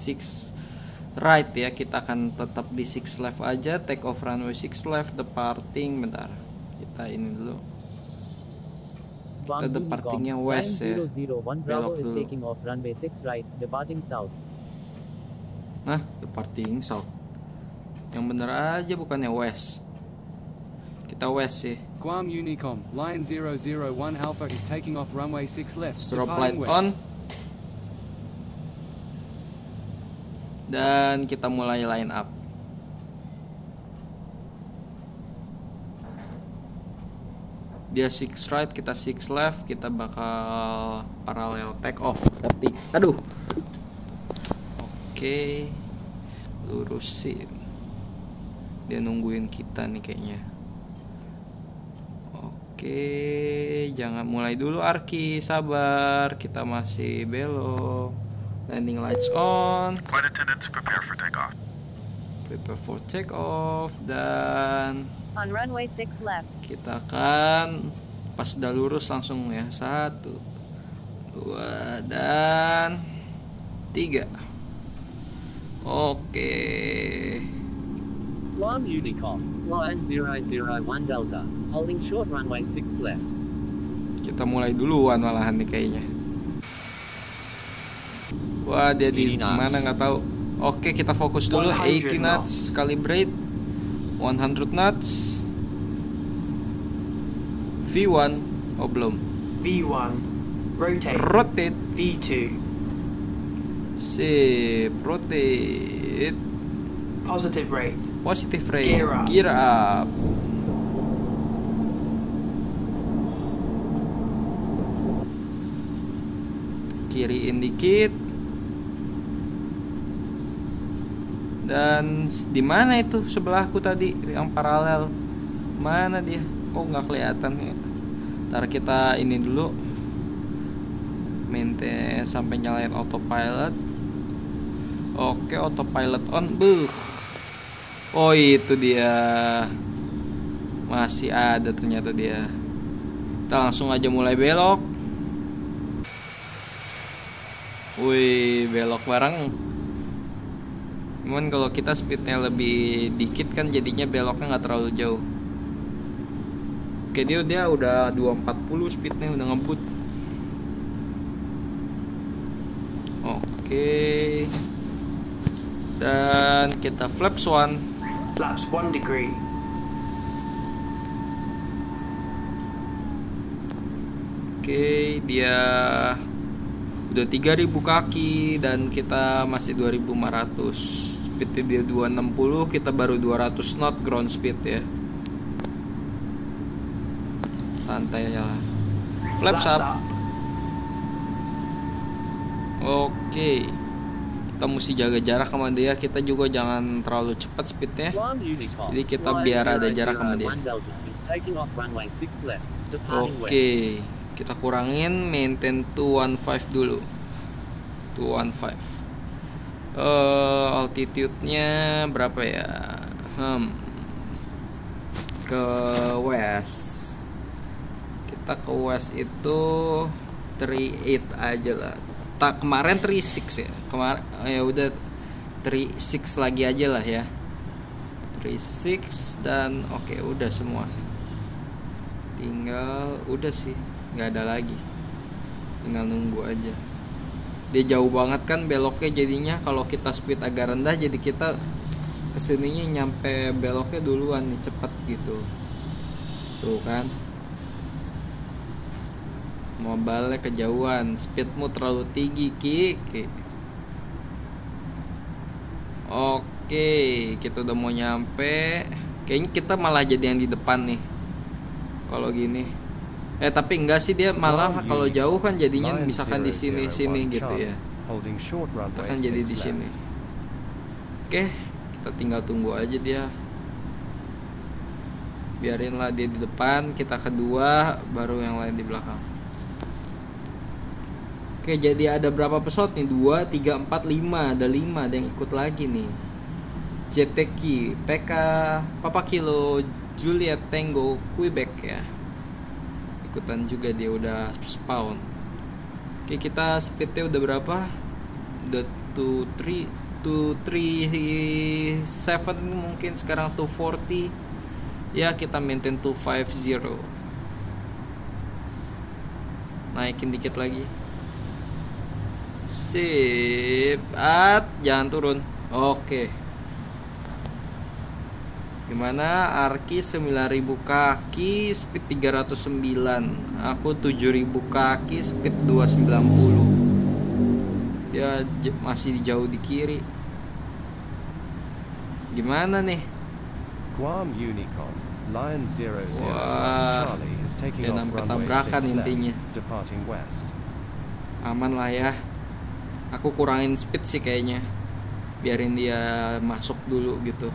Six right ya. Kita akan tetap di six left aja. Take off runway six left, departing. Bentar, kita ini dulu. Kita departingnya west ya. 001 Bravo Belok is dulu. taking off runway 6 right, departing south. Nah, departing south. Yang bener aja bukannya west. Kita west sih. Guam Unicom, line 001 Alpha is taking off runway 6 left. Strobe light on. Dan kita mulai line up. Dia six right, kita six left, kita bakal parallel take off. Tapi, aduh. Oke, lurusin. Dia nungguin kita nih kayaknya. Oke, jangan mulai dulu Arki, sabar. Kita masih belok. Landing lights on. Flight attendants prepare for takeoff. Prepare for take off dan On runway 6 left. kita akan pas udah lurus langsung ya satu dua dan tiga oke Guam Unicom, line 001 Delta, holding short runway 6 left. kita mulai duluan malahan nih kayaknya wah dia di 80 knots. mana nggak tahu oke kita fokus dulu 80 100 knots calibrate 100 knots V1 oh belum V1. Rotate. rotate V2. sip rotate Positive rate. positive rate Gear up. gear up kiriin dikit dan di mana itu sebelahku tadi yang paralel? Mana dia? Kok nggak kelihatan ya? Ntar kita ini dulu. Maintain sampai nyalain autopilot. Oke autopilot on. Buh. Oh itu dia. Masih ada ternyata dia. Kita langsung aja mulai belok. Wih belok bareng cuman kalau kita speednya lebih dikit kan jadinya beloknya nggak terlalu jauh. Oke dia dia udah 240 speednya udah ngebut. Oke. Dan kita flaps one Flaps 1 degree. Oke, dia 3000 kaki dan kita masih 2500. Speednya dia 260, kita baru 200 knot ground speed ya. Santai lah. Flaps up. Oke. Kita mesti jaga jarak sama dia. Kita juga jangan terlalu cepat speednya. Jadi kita biar ada jarak sama dia. 001 Delta is taking off runway 6 left, departing west. Oke, kita kurangin maintain 215 dulu. 215. Eh altitude-nya berapa ya? Hmm. Ke west. Kita ke west itu 38 aja lah. Tak kemarin 36 ya. Kemarin ya udah 36 lagi aja lah ya. 36 dan oke udah semua tinggal udah sih nggak ada lagi. Tinggal nunggu aja. Dia jauh banget kan beloknya jadinya. Kalau kita speed agak rendah jadi kita ke sininya nyampe beloknya duluan nih cepet gitu. Tuh kan. Mau balik kejauhan. Speedmu terlalu tinggi ki, ki. oke kita udah mau nyampe. Kayaknya kita malah jadi yang di depan nih. Kalau gini eh tapi enggak sih dia malah kalau jauh kan jadinya misalkan di sini 001 sini gitu ya. kita kan jadi 6 di sini. oke kita tinggal tunggu aja dia. Biarinlah dia di depan kita kedua baru yang lain di belakang. Oke jadi ada berapa pesawat nih? Dua tiga empat lima. Ada lima ada yang ikut lagi nih. JTQ PK Papa Kilo Juliet Tango Quebec ya ikutan juga dia udah spawn. Oke kita speednya udah berapa? Udah 23 237 mungkin sekarang 240 ya kita maintain 250 naikin dikit lagi. Sip. At jangan turun. Oke gimana Arki 9000 kaki speed 309 aku 7000 kaki speed 290 ya masih jauh di kiri. Gimana nih? Guam Unicorn, Lion 00 Wah, Charlie is taking off runway tabrakan 6 left, intinya. departing west. aman lah ya. Aku kurangin speed sih kayaknya. Biarin dia masuk dulu gitu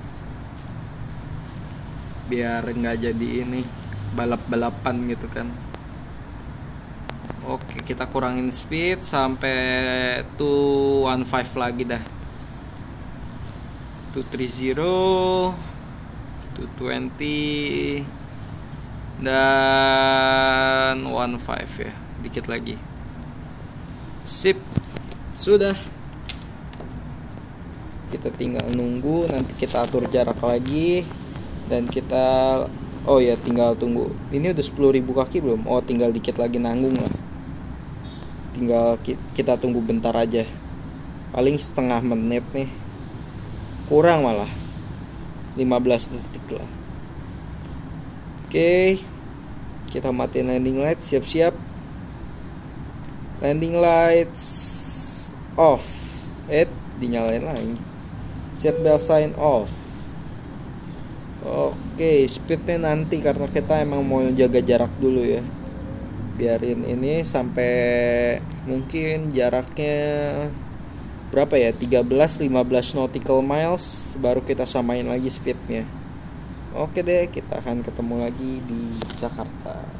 biar nggak jadi ini balap-balapan gitu kan. Oke kita kurangin speed sampai 215 lagi dah. 230 220 dan 15 ya dikit lagi. Sip, sudah. Kita tinggal nunggu, nanti kita atur jarak lagi dan kita oh ya tinggal tunggu. Ini udah 10.000 kaki belum? Oh, tinggal dikit lagi nanggung lah. Tinggal ki- kita tunggu bentar aja. Paling setengah menit nih. Kurang malah. 15 detik lah. Oke. Kita matiin landing light, siap-siap landing lights off eh dinyalain lagi set bell sign off oke speednya nanti karena kita emang mau jaga jarak dulu ya. Biarin ini sampai mungkin jaraknya berapa ya? 13 15 nautical miles baru kita samain lagi speednya. Oke deh kita akan ketemu lagi di Jakarta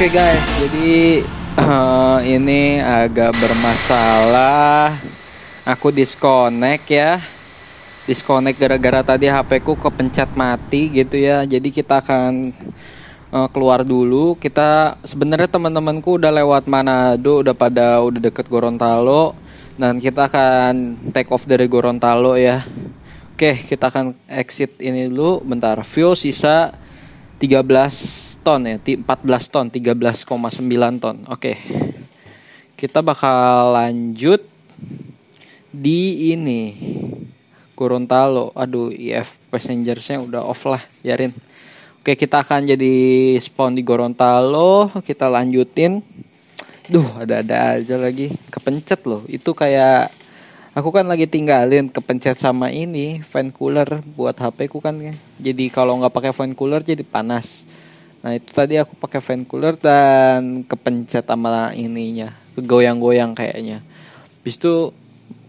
Oke guys, jadi eh, ini agak bermasalah. Aku disconnect ya. Disconnect gara-gara tadi HP ku kepencet mati gitu ya. Jadi kita akan eh, keluar dulu. Kita sebenarnya teman-temanku udah lewat Manado, udah pada udah deket Gorontalo dan kita akan take off dari Gorontalo ya. Oke, kita akan exit ini dulu. Bentar, fuel sisa 13 ton ya, ti- 14 ton, 13,9 ton. Oke. Kita bakal lanjut di ini. Gorontalo. Aduh, IF passengersnya udah off lah, biarin. Oke, kita akan jadi spawn di Gorontalo, kita lanjutin. Duh, ada-ada aja lagi. Kepencet loh. Itu kayak aku kan lagi tinggalin kepencet sama ini fan cooler buat HP ku kan ya. Jadi kalau nggak pakai fan cooler jadi panas. Nah itu tadi aku pakai fan cooler dan kepencet sama ininya, kegoyang-goyang kayaknya. Habis itu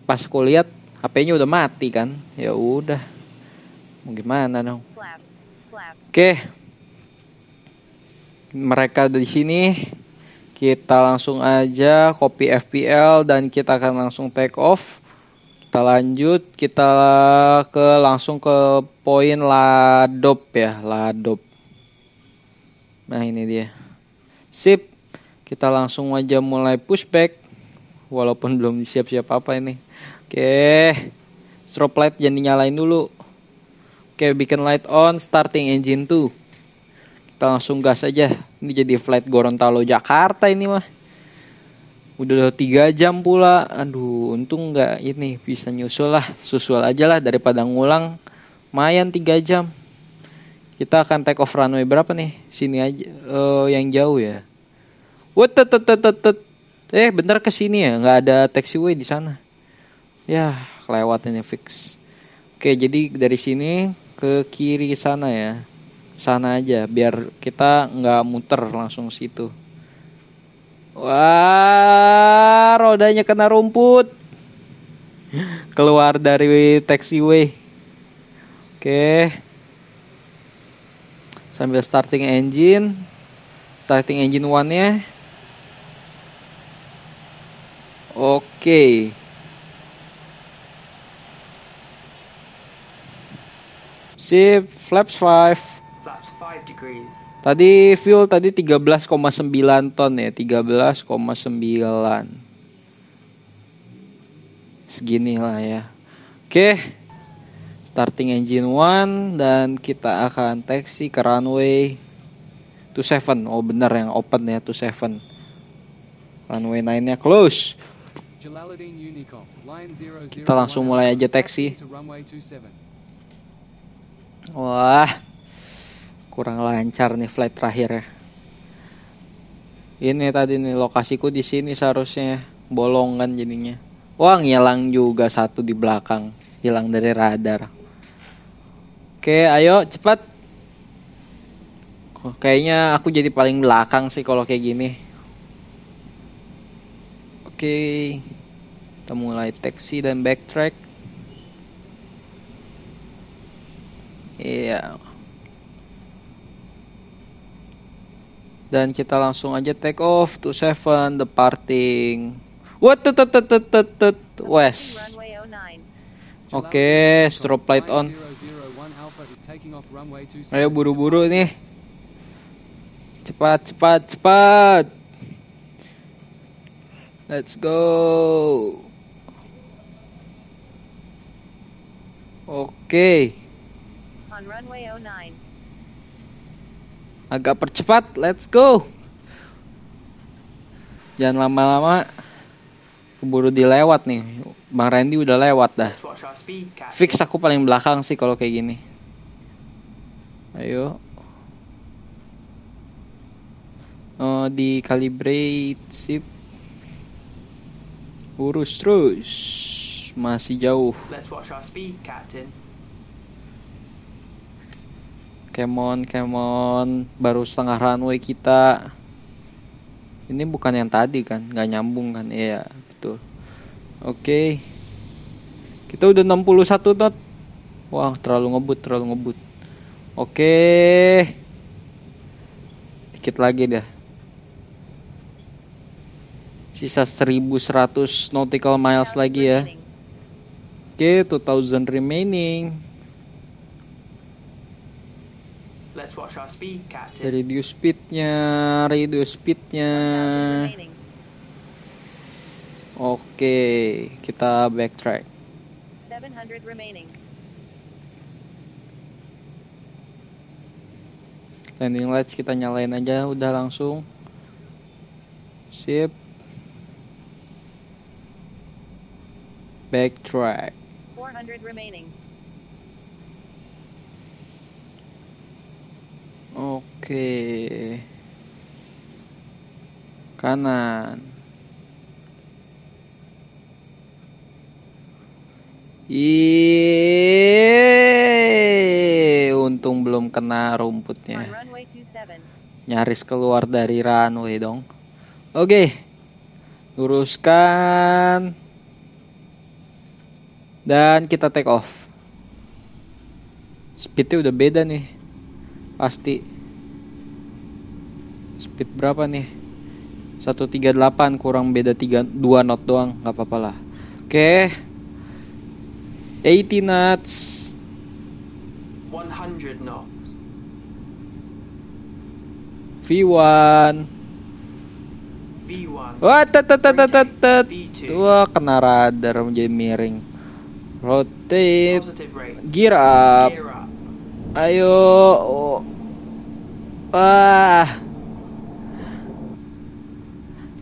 pas aku lihat HP-nya udah mati kan, ya udah. Mau gimana dong? Oke. Mereka di sini kita langsung aja copy FPL dan kita akan langsung take off. Kita lanjut, kita ke langsung ke poin Ladop ya, Ladop. Nah, ini dia. Sip. Kita langsung aja mulai pushback walaupun belum siap-siap apa ini. Oke. Strobe light jangan dinyalain dulu. Oke, bikin light on, starting engine 2. Kita langsung gas aja. Ini jadi flight Gorontalo Jakarta ini mah. Udah tiga jam pula. Aduh, untung nggak ini bisa nyusul lah. Susul aja lah daripada ngulang. Mayan tiga jam. Kita akan take off runway berapa nih? Sini aja. Eh, yang jauh ya. What tet, tet, tet, tet, tet. Eh, bentar ke sini ya. Nggak ada taxiway di sana. Ya, kelewat ini fix. Oke, jadi dari sini ke kiri sana ya. Sana aja biar kita nggak muter langsung situ. Wah, rodanya kena rumput. Keluar dari taxiway. Oke. Sambil starting engine. Starting engine one-nya. Oke. Sip, flaps 5. Flaps 5 degrees. Tadi fuel tadi 13,9 ton ya, 13,9. Segini lah ya. Oke. Starting engine 1 dan kita akan taxi ke runway 27. Oh benar yang open ya 27. Runway 9-nya close. Jalaluddin Unicom, line 001 Kita langsung mulai aja taxi. to runway 27. Wah. Kurang lancar nih flight terakhir ya. Ini tadi nih lokasiku di sini seharusnya bolongan jadinya. Wah, ngilang juga satu di belakang, hilang dari radar. Oke, ayo cepat. Kayaknya aku jadi paling belakang sih kalau kayak gini. Oke. Kita mulai taxi dan backtrack. Iya. Dan kita langsung aja take off to seven departing. What tut, tut, tut, tut, tut, tut, west. Runway 09. Oke, strobe light on. 001 Alpha is taking off runway 27. Ayo buru-buru nih. Cepat, cepat, cepat. Let's go. Oke, On runway 09. Agak percepat. Let's go. Jangan lama-lama. Keburu dilewat nih. Bang Randy udah lewat dah. Fix aku paling belakang sih kalau kayak gini. Ayo. Oh, di calibrate sip. Urus terus. Masih jauh. Let's watch our speed. Come on, come on. Baru setengah runway kita. Ini bukan yang tadi kan, nggak nyambung kan? Iya, betul. Oke. Kita udah 61 knot. Wah, terlalu ngebut, terlalu ngebut. Oke. Dikit lagi dah. Sisa 1100 nautical miles 1000 lagi ya. Oke, 2000 remaining. Let's watch our speed, Captain. Radio speednya, radio speednya. 1000 remaining. Oke, kita backtrack. 700 remaining. Landing lights kita nyalain aja udah langsung. Sip. Backtrack. 400 remaining. Oke. Kanan. Yeay, untung belum kena rumputnya. runway 27. Nyaris keluar dari runway dong. Oke. Luruskan. Dan kita take off. Speednya udah beda nih. Pasti. Speed berapa nih? 138 kurang beda 3 2 knot doang, nggak apa-apa lah. Oke. 80 knots. 100 knots. V1. V1. Wah, tet, tet, tet, tet, tet, tet. V2. Wah, kena radar menjadi miring. Rotate. Gear up. Ayo. Wah.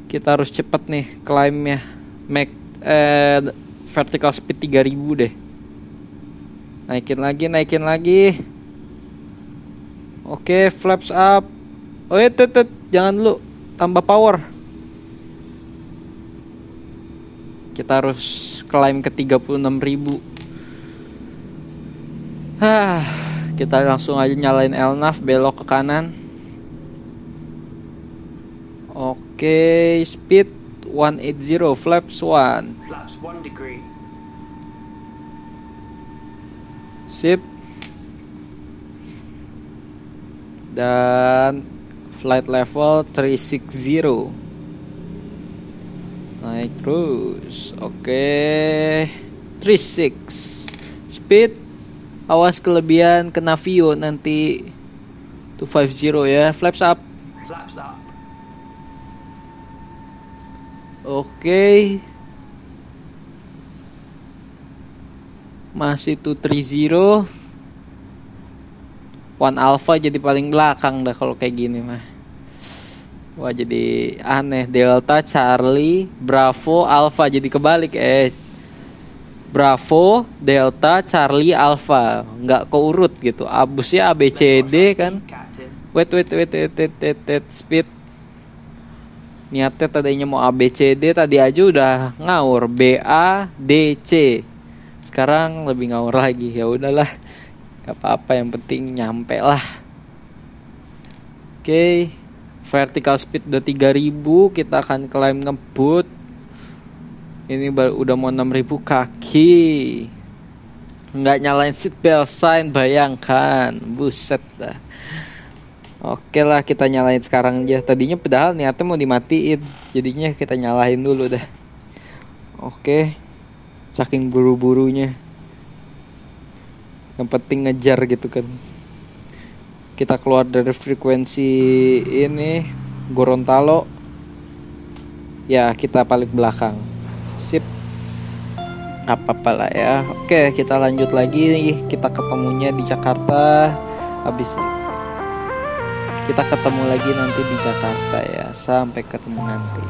Kita harus cepet nih climbnya. Make eh vertical speed 3000 deh. Naikin lagi, naikin lagi. Oke, flaps up. Oh, ya, tut, tut. jangan dulu tambah power. Kita harus climb ke 36.000. Hah, kita langsung aja nyalain Elnaf belok ke kanan. Oke, speed 180, flaps 1. Flaps 1 degree. Sip. Dan flight level 360. Naik terus. Oke. 36. Speed awas kelebihan kena view nanti 250 ya. Flaps up. Flaps up. Oke. Masih 230. One Alpha jadi paling belakang dah kalau kayak gini mah. Wah jadi aneh Delta, Charlie, Bravo, Alpha jadi kebalik eh. Bravo, Delta, Charlie, Alpha nggak keurut gitu. Abusnya ABCD kan. Captain. Wait wait wait wait wait, wait, wait. speed. Niatnya tadinya mau ABCD tadi aja udah ngawur B A D C. Sekarang lebih ngawur lagi. Ya udahlah. Gak apa-apa yang penting nyampe lah. Oke. Vertical speed udah 3000, kita akan climb ngebut. Ini baru udah mau 6000 kaki. Nggak nyalain seatbelt sign bayangkan. Buset dah. Oke lah kita nyalain sekarang aja. Tadinya padahal niatnya mau dimatiin. Jadinya kita nyalain dulu dah. Oke. Saking buru-burunya. Yang penting ngejar gitu kan. Kita keluar dari frekuensi ini Gorontalo. Ya, kita paling belakang. Sip. Apa-apa lah ya. Oke, kita lanjut lagi. Kita ketemunya di Jakarta. Habis kita ketemu lagi nanti di Jakarta ya sampai ketemu nanti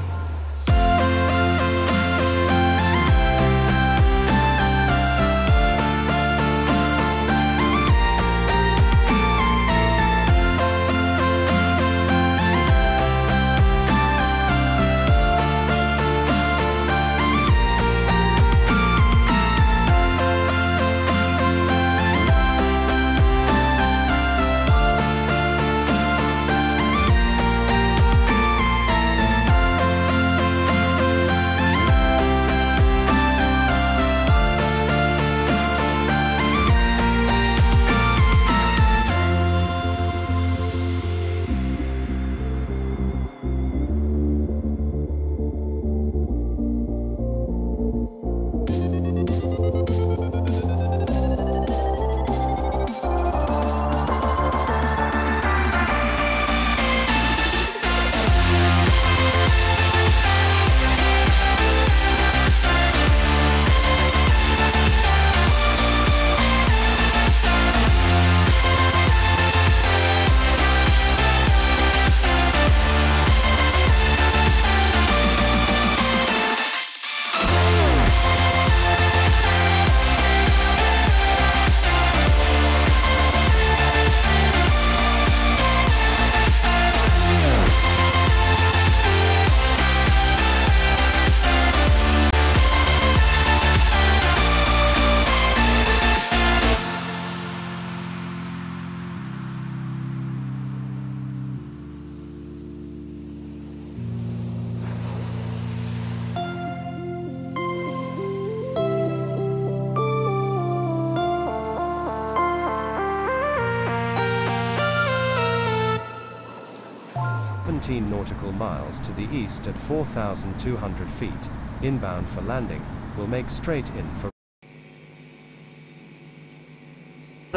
4,200 feet, inbound for landing, will make straight in for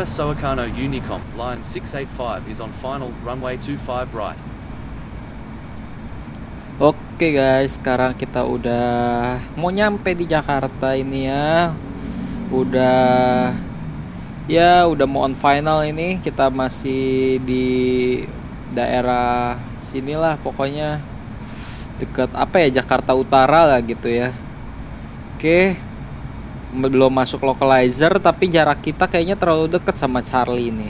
Soakano Unicom, line 685 is on final, runway 25 right. Oke guys, sekarang kita udah mau nyampe di Jakarta ini ya. Udah ya udah mau on final ini. Kita masih di daerah sinilah pokoknya dekat apa ya Jakarta Utara lah gitu ya. Oke belum masuk localizer tapi jarak kita kayaknya terlalu dekat sama Charlie ini.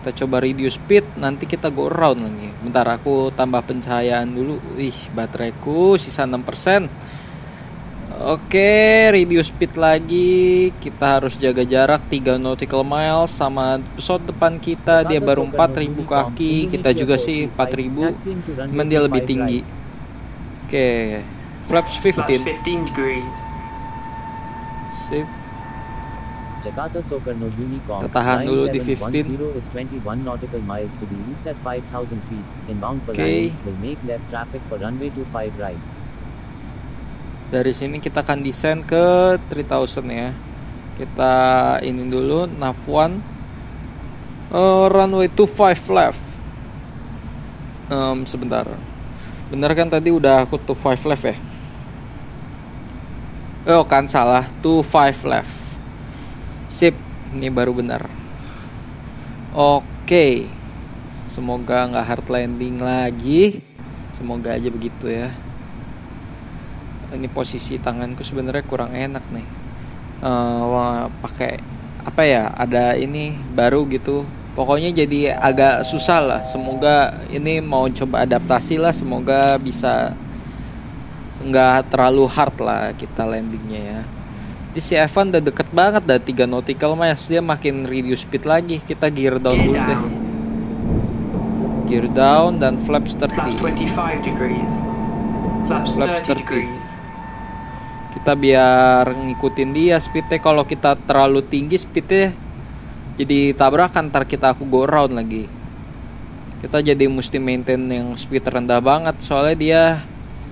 Kita coba reduce speed nanti kita go around lagi. Bentar aku tambah pencahayaan dulu. Ih bateraiku sisa 6% oke reduce speed lagi kita harus jaga jarak 3 nautical miles sama pesawat depan kita dia baru 4000 kaki kita juga sih 4000 cuman dia lebih tinggi oke flaps Flaps 15 15 degrees. sip Jakarta Soekarno Unicom. Kita tahan dulu di 710 is 21 nautical miles to the east at 5000 feet. Inbound for Okay. landing will make left traffic for runway 25 right. Dari sini kita akan desain ke 3000 ya. Kita ini dulu nav 1 Eh, runway 25 left. Em, sebentar. Bener kan tadi udah aku 25 left ya? Oh kan salah. 25 left. Sip ini baru benar oke. Semoga nggak hard landing lagi. Semoga aja begitu ya ini posisi tanganku sebenarnya kurang enak nih. Wah, pakai apa ya ada ini baru gitu. Pokoknya jadi agak susah lah. Semoga ini mau coba adaptasi lah. Semoga bisa nggak terlalu hard lah kita landingnya ya. Di si Evan udah deket banget dah 3 nautical miles. Dia makin reduce speed lagi. Kita gear down dulu deh. gear down dan flaps Flaps 30 25 degrees. Flaps, Flaps 30 30. degrees. Kita biar ngikutin dia speednya. Kalau kita terlalu tinggi speednya jadi tabrakan ntar kita aku go round lagi. Kita jadi mesti maintain yang speed rendah banget soalnya dia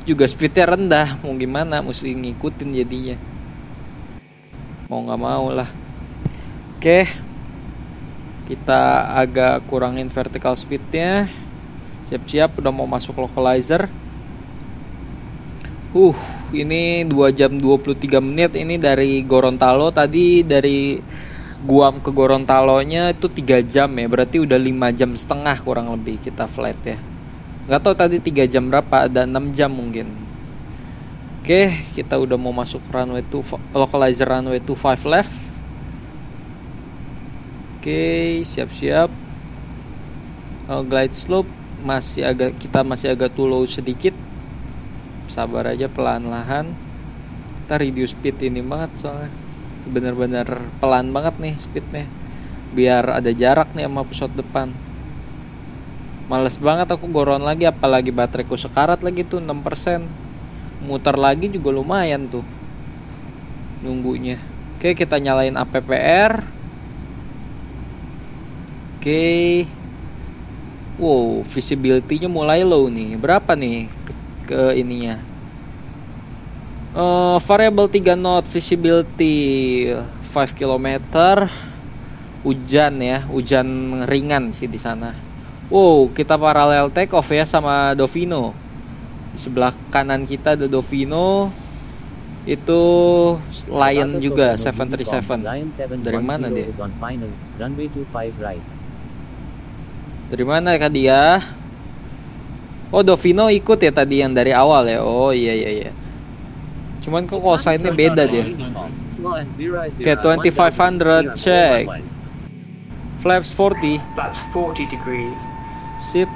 juga speednya rendah. Mau gimana mesti ngikutin jadinya. Mau nggak mau lah. Oke kita agak kurangin vertical speednya. Siap-siap udah mau masuk localizer. Uh, ini 2 jam 23 menit ini dari Gorontalo tadi dari Guam ke Gorontalonya itu 3 jam ya. Berarti udah 5 jam setengah kurang lebih kita flight ya. Nggak tahu tadi 3 jam berapa, ada 6 jam mungkin. Oke, kita udah mau masuk runway 2 localizer runway 25 left. Oke, siap-siap. Oh, glide slope masih agak kita masih agak too low sedikit sabar aja pelan-lahan. Kita reduce speed ini banget soalnya. Bener-bener pelan banget nih speednya. Biar ada jarak nih sama pesawat depan. Males banget aku goron lagi apalagi bateraiku sekarat lagi tuh 6% muter lagi juga lumayan tuh nunggunya. Oke kita nyalain APPR oke. Wow visibility-nya mulai low nih. Berapa nih ke, ininya? Eh, variable 3 knot visibility 5 km hujan ya hujan ringan sih di sana. Wow kita paralel take off ya sama Dovino. Di sebelah kanan kita ada Dovino. Itu Lion juga Soekarno Unicom, 737 Lion dari mana 710 dia? is on final. Runway 25 right. dari mana kah dia Oh Dovino ikut ya tadi yang dari awal ya? Oh iya iya iya. Cuman kok call sign-nya beda dia. Line 00 Oke, 2500 check. Flaps 40 Flaps 40 degrees. Sip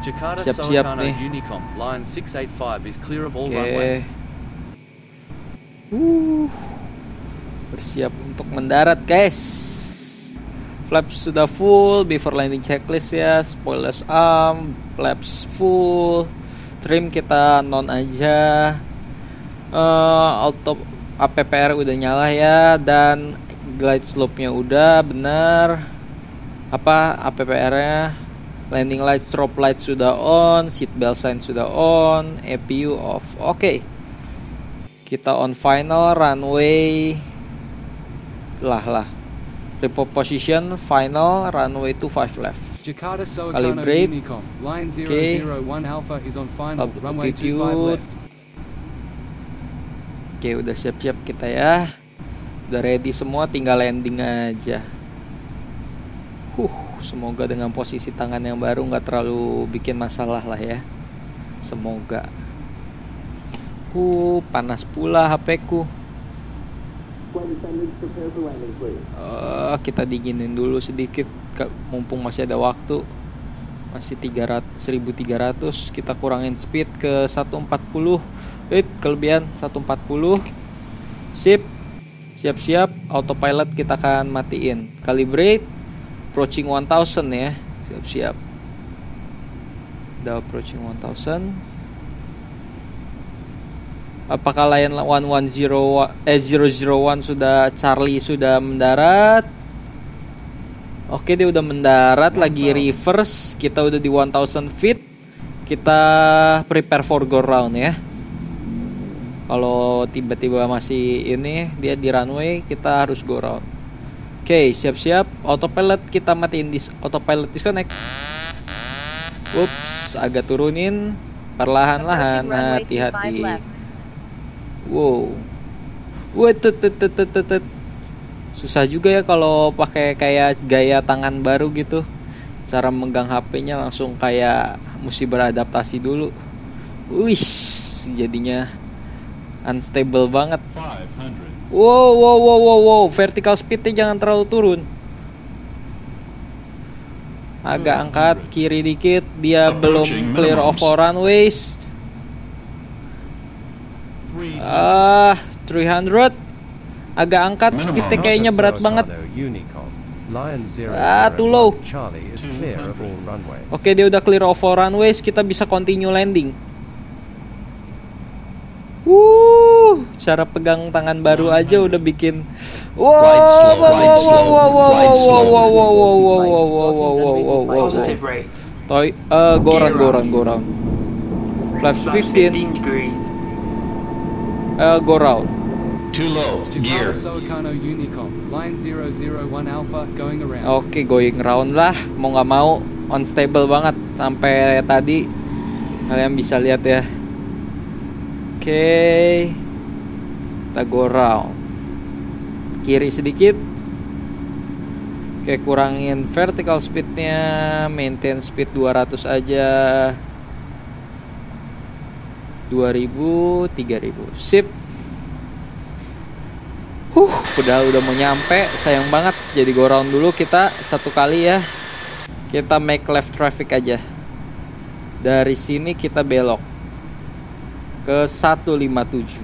Jakarta Siap-siap Soekarno nih. Unicom, line 685 is clear of all Oke. runways. Uh, Bersiap untuk mendarat guys Flaps sudah full Before landing checklist ya Spoilers arm Flaps full Trim kita non aja Eh, Auto APPR udah nyala ya Dan glide slope-nya udah benar Apa APPR nya Landing light strobe light sudah on, seat belt sign sudah on, EPU off. Oke. Kita on final runway lah lah. Repo position final runway 25 left. Jakarta Soekarno Calibrate. Unicom, line Okay. 001 Alpha is on final, Up- runway 25 altitude. left. Oke, udah siap-siap kita ya. Udah ready semua, tinggal landing aja. Huh, semoga dengan posisi tangan yang baru nggak terlalu bikin masalah lah ya. Semoga. Uh, panas pula HP ku. Eh, kita dinginin dulu sedikit mumpung masih ada waktu. Masih 300 1300 kita kurangin speed ke 140. Eh, kelebihan 140. Sip. Siap-siap autopilot kita akan matiin. Calibrate approaching 1000 ya. Siap-siap. Udah approaching 1000. Apakah Lion 110 eh 001 sudah Charlie sudah mendarat? Oke, dia udah mendarat lagi reverse. Kita udah di 1000 feet. Kita prepare for go round ya. Kalau tiba-tiba masih ini dia di runway, kita harus go round. Oke, siap-siap. Autopilot kita matiin dis autopilot disconnect. Ups, agak turunin perlahan-lahan. Approaching runway 25 Hati-hati. Wow. Wah, tet, tet, tet, tet, tet, tet. Susah juga ya kalau pakai kayak gaya tangan baru gitu. Cara megang HP-nya langsung kayak mesti beradaptasi dulu. Wih, jadinya unstable banget. 500. Wow, wow, wow, wow, wow. Vertical speednya jangan terlalu turun. Agak angkat kiri dikit. Dia belum clear of runways. 300. Ah, 300. Agak angkat speednya kayaknya berat banget. Unicorn. Lion 001 Ah, too low. Oke, dia udah clear of all runways. Kita bisa continue landing. Wuh, cara pegang tangan baru aja udah bikin. Wow, wow, wow, wow, wow, wow, wow, wow, wow, wow, wow, wow, wow, wow, wow, wow. Positive rate. Toy, eh, go round, go round, go round. Flaps Flaps 15, 15 degrees. Eh, go round. Too low. Gear. 001 Alpha, going around. Oke, going round lah. Mau nggak mau, unstable banget sampai tadi. Kalian bisa lihat ya. Oke, kita go round. Kiri sedikit. Oke, kurangin vertical speednya, maintain speed 200 aja. 2000, 3000. Sip. Huh, udah udah mau nyampe, sayang banget. Jadi go round dulu kita satu kali ya. Kita make left traffic aja. Dari sini kita belok ke 157.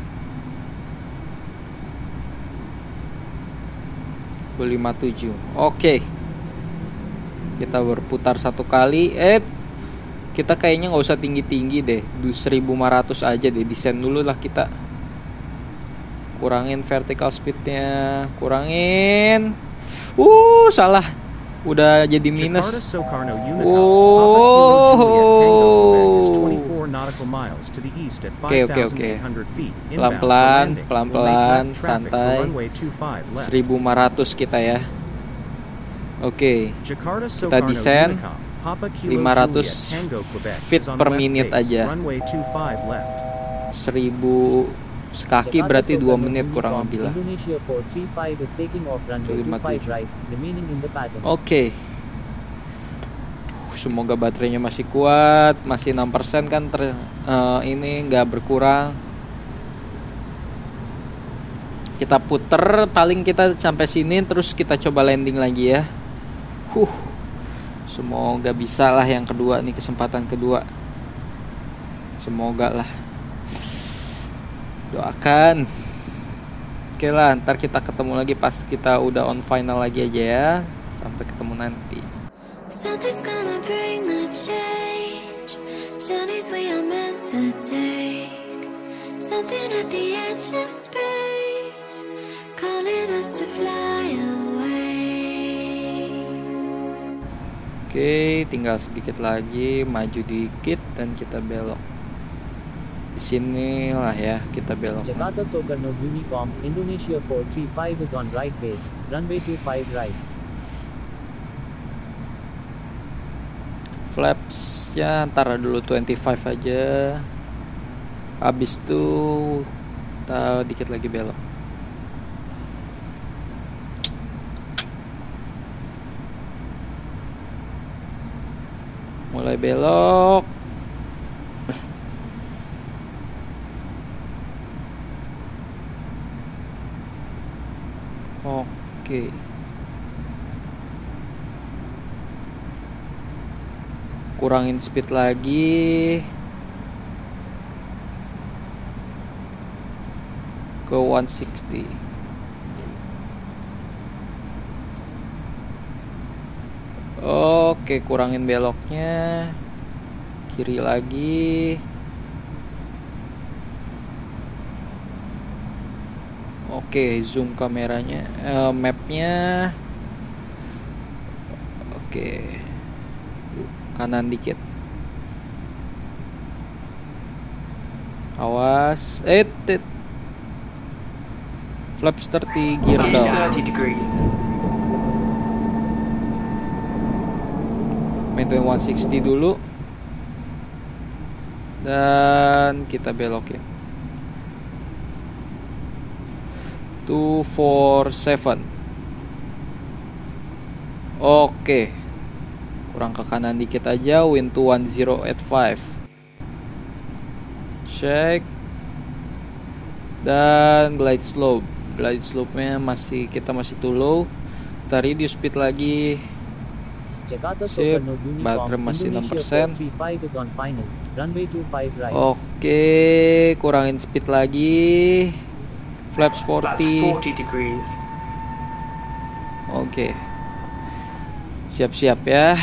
157. Oke. Kita berputar satu kali. Eh, kita kayaknya nggak usah tinggi-tinggi deh. 1500 aja deh desain dulu lah kita. Kurangin vertical speednya kurangin. Uh salah. Udah jadi minus. Oh oke oke oke. pelan-pelan pelan-pelan santai. 1500 kita ya. Oke. Okay. kita desain. 500 feet per menit aja 1000 sekaki berarti 2 menit kurang lebih lah. Oke. Okay. Semoga baterainya masih kuat, masih 6% kan ter, uh, ini nggak berkurang. Kita puter paling kita sampai sini terus kita coba landing lagi ya. Huh. Semoga bisa lah yang kedua nih kesempatan kedua. Semoga lah. Doakan. Oke lah, ntar kita ketemu lagi pas kita udah on final lagi aja ya. Sampai ketemu nanti. Something at the edge of space, calling us to fly away. Oke, tinggal sedikit lagi, maju dikit dan kita belok. Di sinilah ya kita belok. Jakarta Soekarno Unicom, Indonesia 435 is on right base, runway 25 right. Flaps ya antara dulu 25 aja. Habis itu kita dikit lagi belok. mulai belok. Oke. Kurangin speed lagi. Ke 160 Oke, kurangin beloknya. Kiri lagi. Oke, zoom kameranya, eh, mapnya. Oke, kanan dikit. Awas, eh. Flaps 30 gear down. 30 degrees. Maintain 160 dulu. Dan kita belokin. 247 Oke. Kurang ke kanan dikit aja Wind to 1085 Check. Dan glide slope. Glide slope-nya masih Kita masih too low. Kita reduce speed lagi Sip, baterai masih Indonesia 6%. 435 is on final. Runway 25 right. Oke Kurangin speed lagi Flaps Flaps 40 40 degrees. Oke. Siap-siap ya.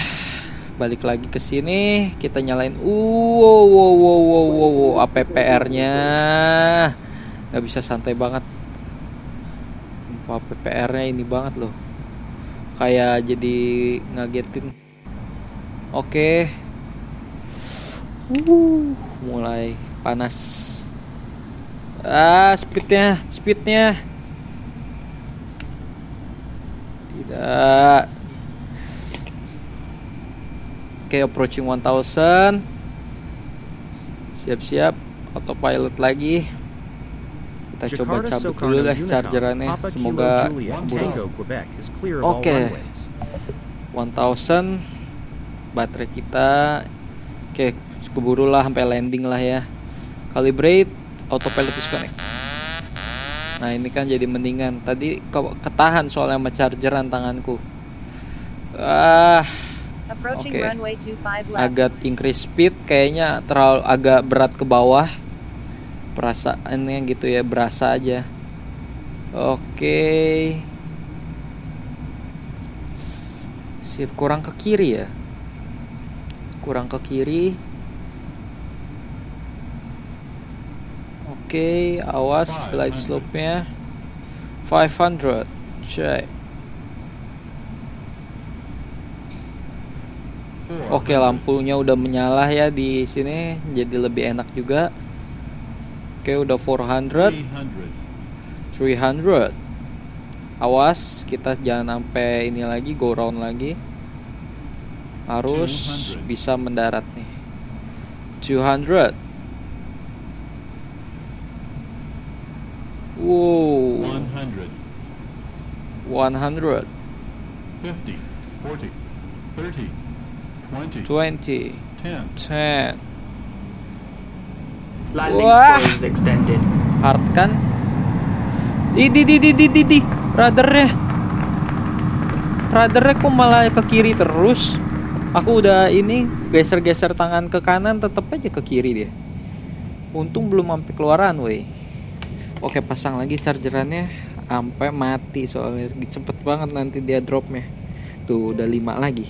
Balik lagi ke sini, kita nyalain. Wow, wow, wow, wow, wow, wow. APPR-nya. Nggak bisa santai banget. APPR-nya ini banget loh. Kayak jadi ngagetin. Oke. Uh, mulai panas. Ah, speednya, speednya. Tidak. Oke, approaching 1000. Siap-siap, autopilot lagi. Kita coba cabut dulu deh chargerannya. Semoga keburu. All Oke. runways. 1000 baterai kita oke keburu lah sampai landing lah ya calibrate autopilot disconnect nah ini kan jadi mendingan tadi ke- ketahan soalnya sama chargeran tanganku ah Oke. runway 25 left. agak increase speed kayaknya terlalu agak berat ke bawah perasaannya gitu ya berasa aja. Oke. Sip kurang ke kiri ya? Kurang ke kiri. Oke awas glide slope nya 500 check. Oke lampunya udah menyala ya di sini jadi lebih enak juga. Oke udah 400, 300. Awas kita jangan sampai ini lagi go round lagi. Harus bisa mendarat nih. 200. Wow. 100, 100, 50, 40, 30, 20, 20, 10. 10. Landing Wah. spoils extended. hard kan? Di di di di di di di. Radarnya. Radarnya kok malah ke kiri terus? Aku udah ini geser-geser tangan ke kanan tetep aja ke kiri dia. Untung belum sampai keluaran woi. Oke pasang lagi chargerannya. Sampai mati soalnya cepet banget nanti dia dropnya. Tuh udah lima lagi.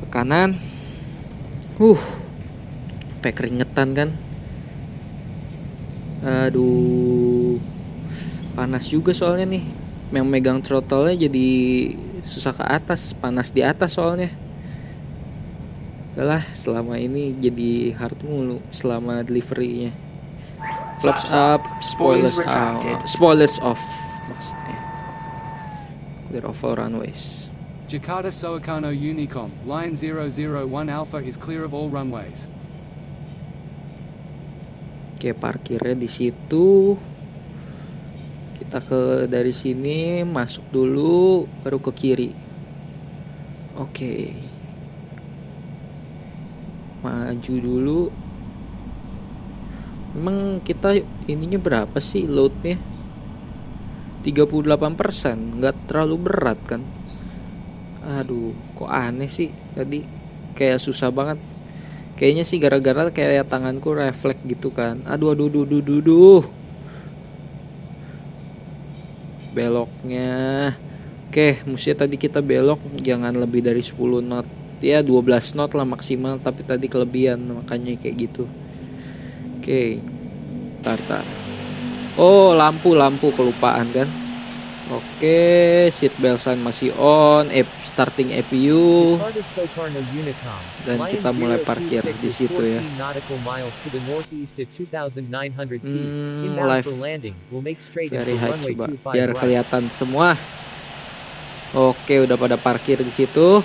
Ke kanan. Uh sampai keringetan kan Aduh, panas juga soalnya nih. Yang megang throttle-nya jadi susah ke atas, panas di atas soalnya. Udahlah, selama ini jadi hard mulu selama delivery-nya. Flaps up, spoilers Spoilers out, spoilers off maksudnya. Clear of all runways. Jakarta Soekarno Unicom, line 001 Alpha is clear of all runways. Oke, parkirnya di situ. Kita ke dari sini masuk dulu baru ke kiri. Oke. Maju dulu. Emang kita ininya berapa sih loadnya? 30 38% nggak terlalu berat kan aduh kok aneh sih tadi kayak susah banget kayaknya sih gara-gara kayak tanganku refleks gitu kan. Aduh aduh aduh aduh aduh, aduh. beloknya. Oke mestinya tadi kita belok jangan lebih dari 10 knot. Ya 12 knot lah maksimal tapi tadi kelebihan makanya kayak gitu. Oke tar tar. Oh lampu lampu kelupaan kan oke seat belt sign masih on eh, starting Unicom. dan kita mulai parkir 026 di situ ya. 14 nautical miles to the northeast at 2,900 feet. Hmm, live very high coba 25 biar kelihatan semua. Oke udah pada parkir di situ.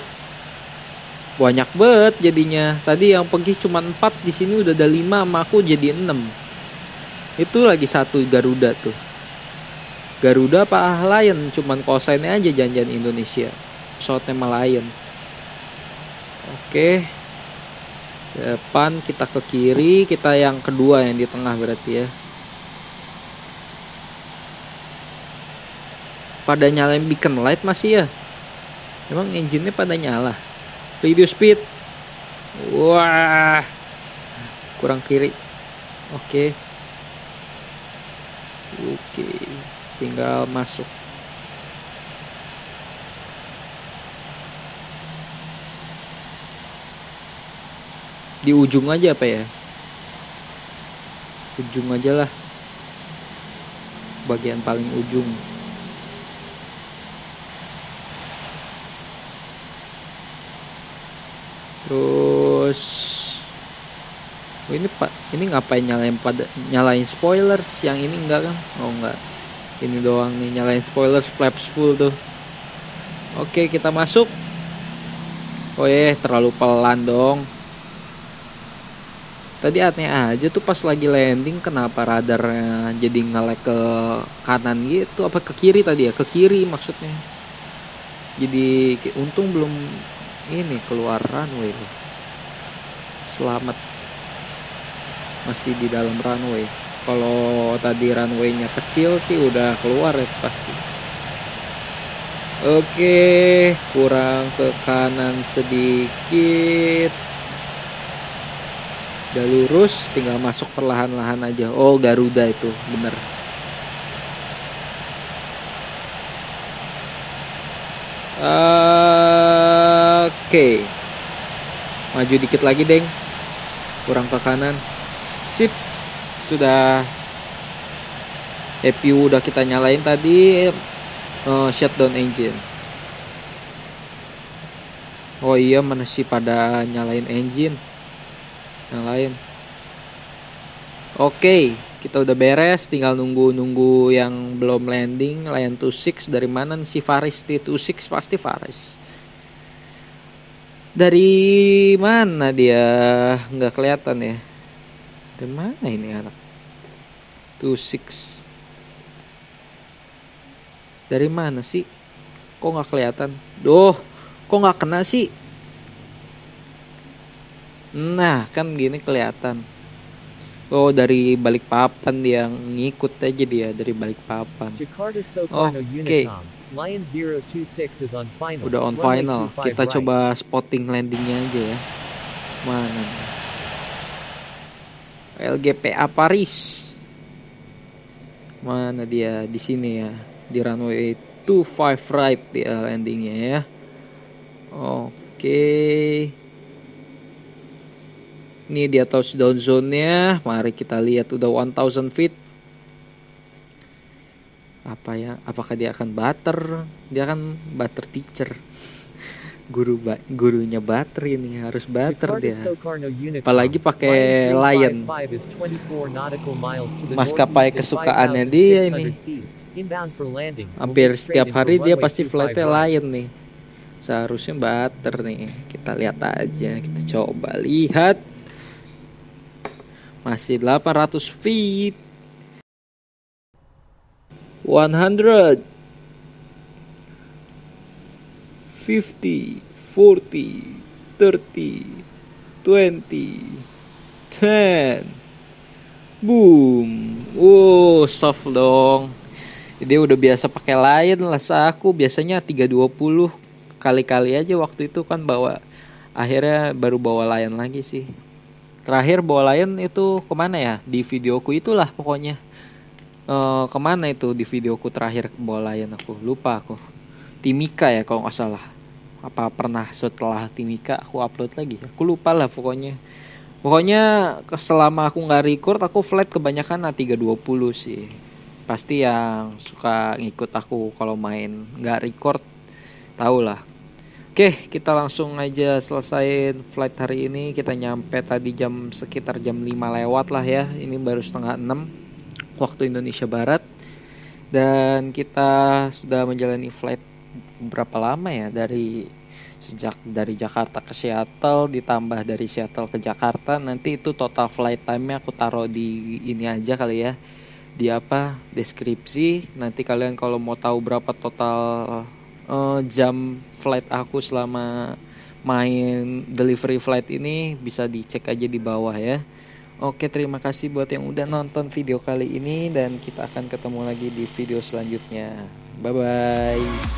Banyak banget jadinya. Tadi yang pergi cuma 4 di sini udah ada 5 sama aku jadi 6 itu lagi satu Garuda tuh Garuda apa Lion. Cuman kosainnya aja janjian Indonesia. Pesawatnya Lion. Oke. Depan kita ke kiri kita yang kedua yang di tengah berarti ya. Pada nyalain beacon light masih ya? Emang engine-nya pada nyala? Radio speed. Wah. Kurang kiri. Oke. Oke tinggal masuk. Di ujung aja apa ya? Ujung aja lah. Bagian paling ujung. Terus oh ini pak ini ngapain nyalain pada nyalain spoilers? Yang ini enggak kan? Oh enggak ini doang nih nyalain spoilers flaps full tuh. Oke kita masuk. Oh eh terlalu pelan dong. Tadi aneh aja tuh pas lagi landing kenapa radarnya jadi ngelek ke kanan gitu? Apa ke kiri tadi ya? Ke kiri maksudnya. Jadi untung belum ini keluar runway selamat. Masih di dalam runway kalau tadi runwaynya kecil sih udah keluar ya pasti oke kurang ke kanan sedikit udah lurus tinggal masuk perlahan-lahan aja oh Garuda itu bener Oke. Maju dikit lagi, Deng. Kurang ke kanan. Sip. Sudah EPU udah kita nyalain tadi. Eh, shutdown engine. Oh iya, masih pada nyalain engine. Yang lain. Oke, kita udah beres, tinggal nunggu-nunggu yang belum landing. Lion 26 dari mana si Faris di 26 pasti Faris. Dari mana dia? Nggak kelihatan ya. Dari mana ini anak? 26. Dari mana sih? Kok nggak kelihatan? Duh, kok nggak kena sih? Nah, kan gini kelihatan. Oh, dari balik papan dia ngikut aja dia dari balik papan. Oke. Unicom. Lion 026 is on final. Udah on final. 25 Kita coba spotting landingnya aja ya. Mana? LGPA Paris. Mana dia? Di sini ya. Di runway 25 right dia landingnya ya. Oke. Ini dia touchdown zone-nya. Mari kita lihat udah 1000 feet. Apa ya? Apakah dia akan butter? Dia kan butter teacher. Guru ba gurunya butter ini harus Jakarta dia. Apalagi pakai Lion. 355 is 24 nautical miles to the Maskapai kesukaannya dia ini. 5,600 feet. Inbound for landing. We'll Hampir setiap hari dia pasti 25 flightnya right. Lion nih. Seharusnya butter nih. Kita lihat aja, kita coba lihat. Masih 800 feet. 100 50 40 30 20 10 Boom. Wow, soft dong. Dia udah biasa pakai Lion lah aku biasanya 320 kali-kali aja waktu itu kan bawa akhirnya baru bawa Lion lagi sih. Terakhir bawa Lion itu ke mana ya? Di videoku itulah pokoknya. Eh ke mana itu di videoku terakhir bawa Lion aku lupa aku. Timika ya kalau nggak salah. Apa pernah setelah Timika aku upload lagi? Aku lupa lah pokoknya. Pokoknya selama aku nggak record aku flight kebanyakan A320 sih. Pasti yang suka ngikut aku kalau main nggak record tahu lah. Oke, kita langsung aja selesaiin flight hari ini. Kita nyampe tadi jam sekitar jam 5 lewat lah ya. Ini baru setengah 6 waktu Indonesia Barat. Dan kita sudah menjalani flight berapa lama ya? Dari sejak dari Jakarta ke Seattle ditambah dari Seattle ke Jakarta nanti itu total flight time-nya aku taruh di ini aja kali ya. Di apa? Deskripsi. Nanti kalian kalau mau tahu berapa total eh, jam flight aku selama main delivery flight ini bisa dicek aja di bawah ya. Oke terima kasih buat yang udah nonton video kali ini dan kita akan ketemu lagi di video selanjutnya Bye bye.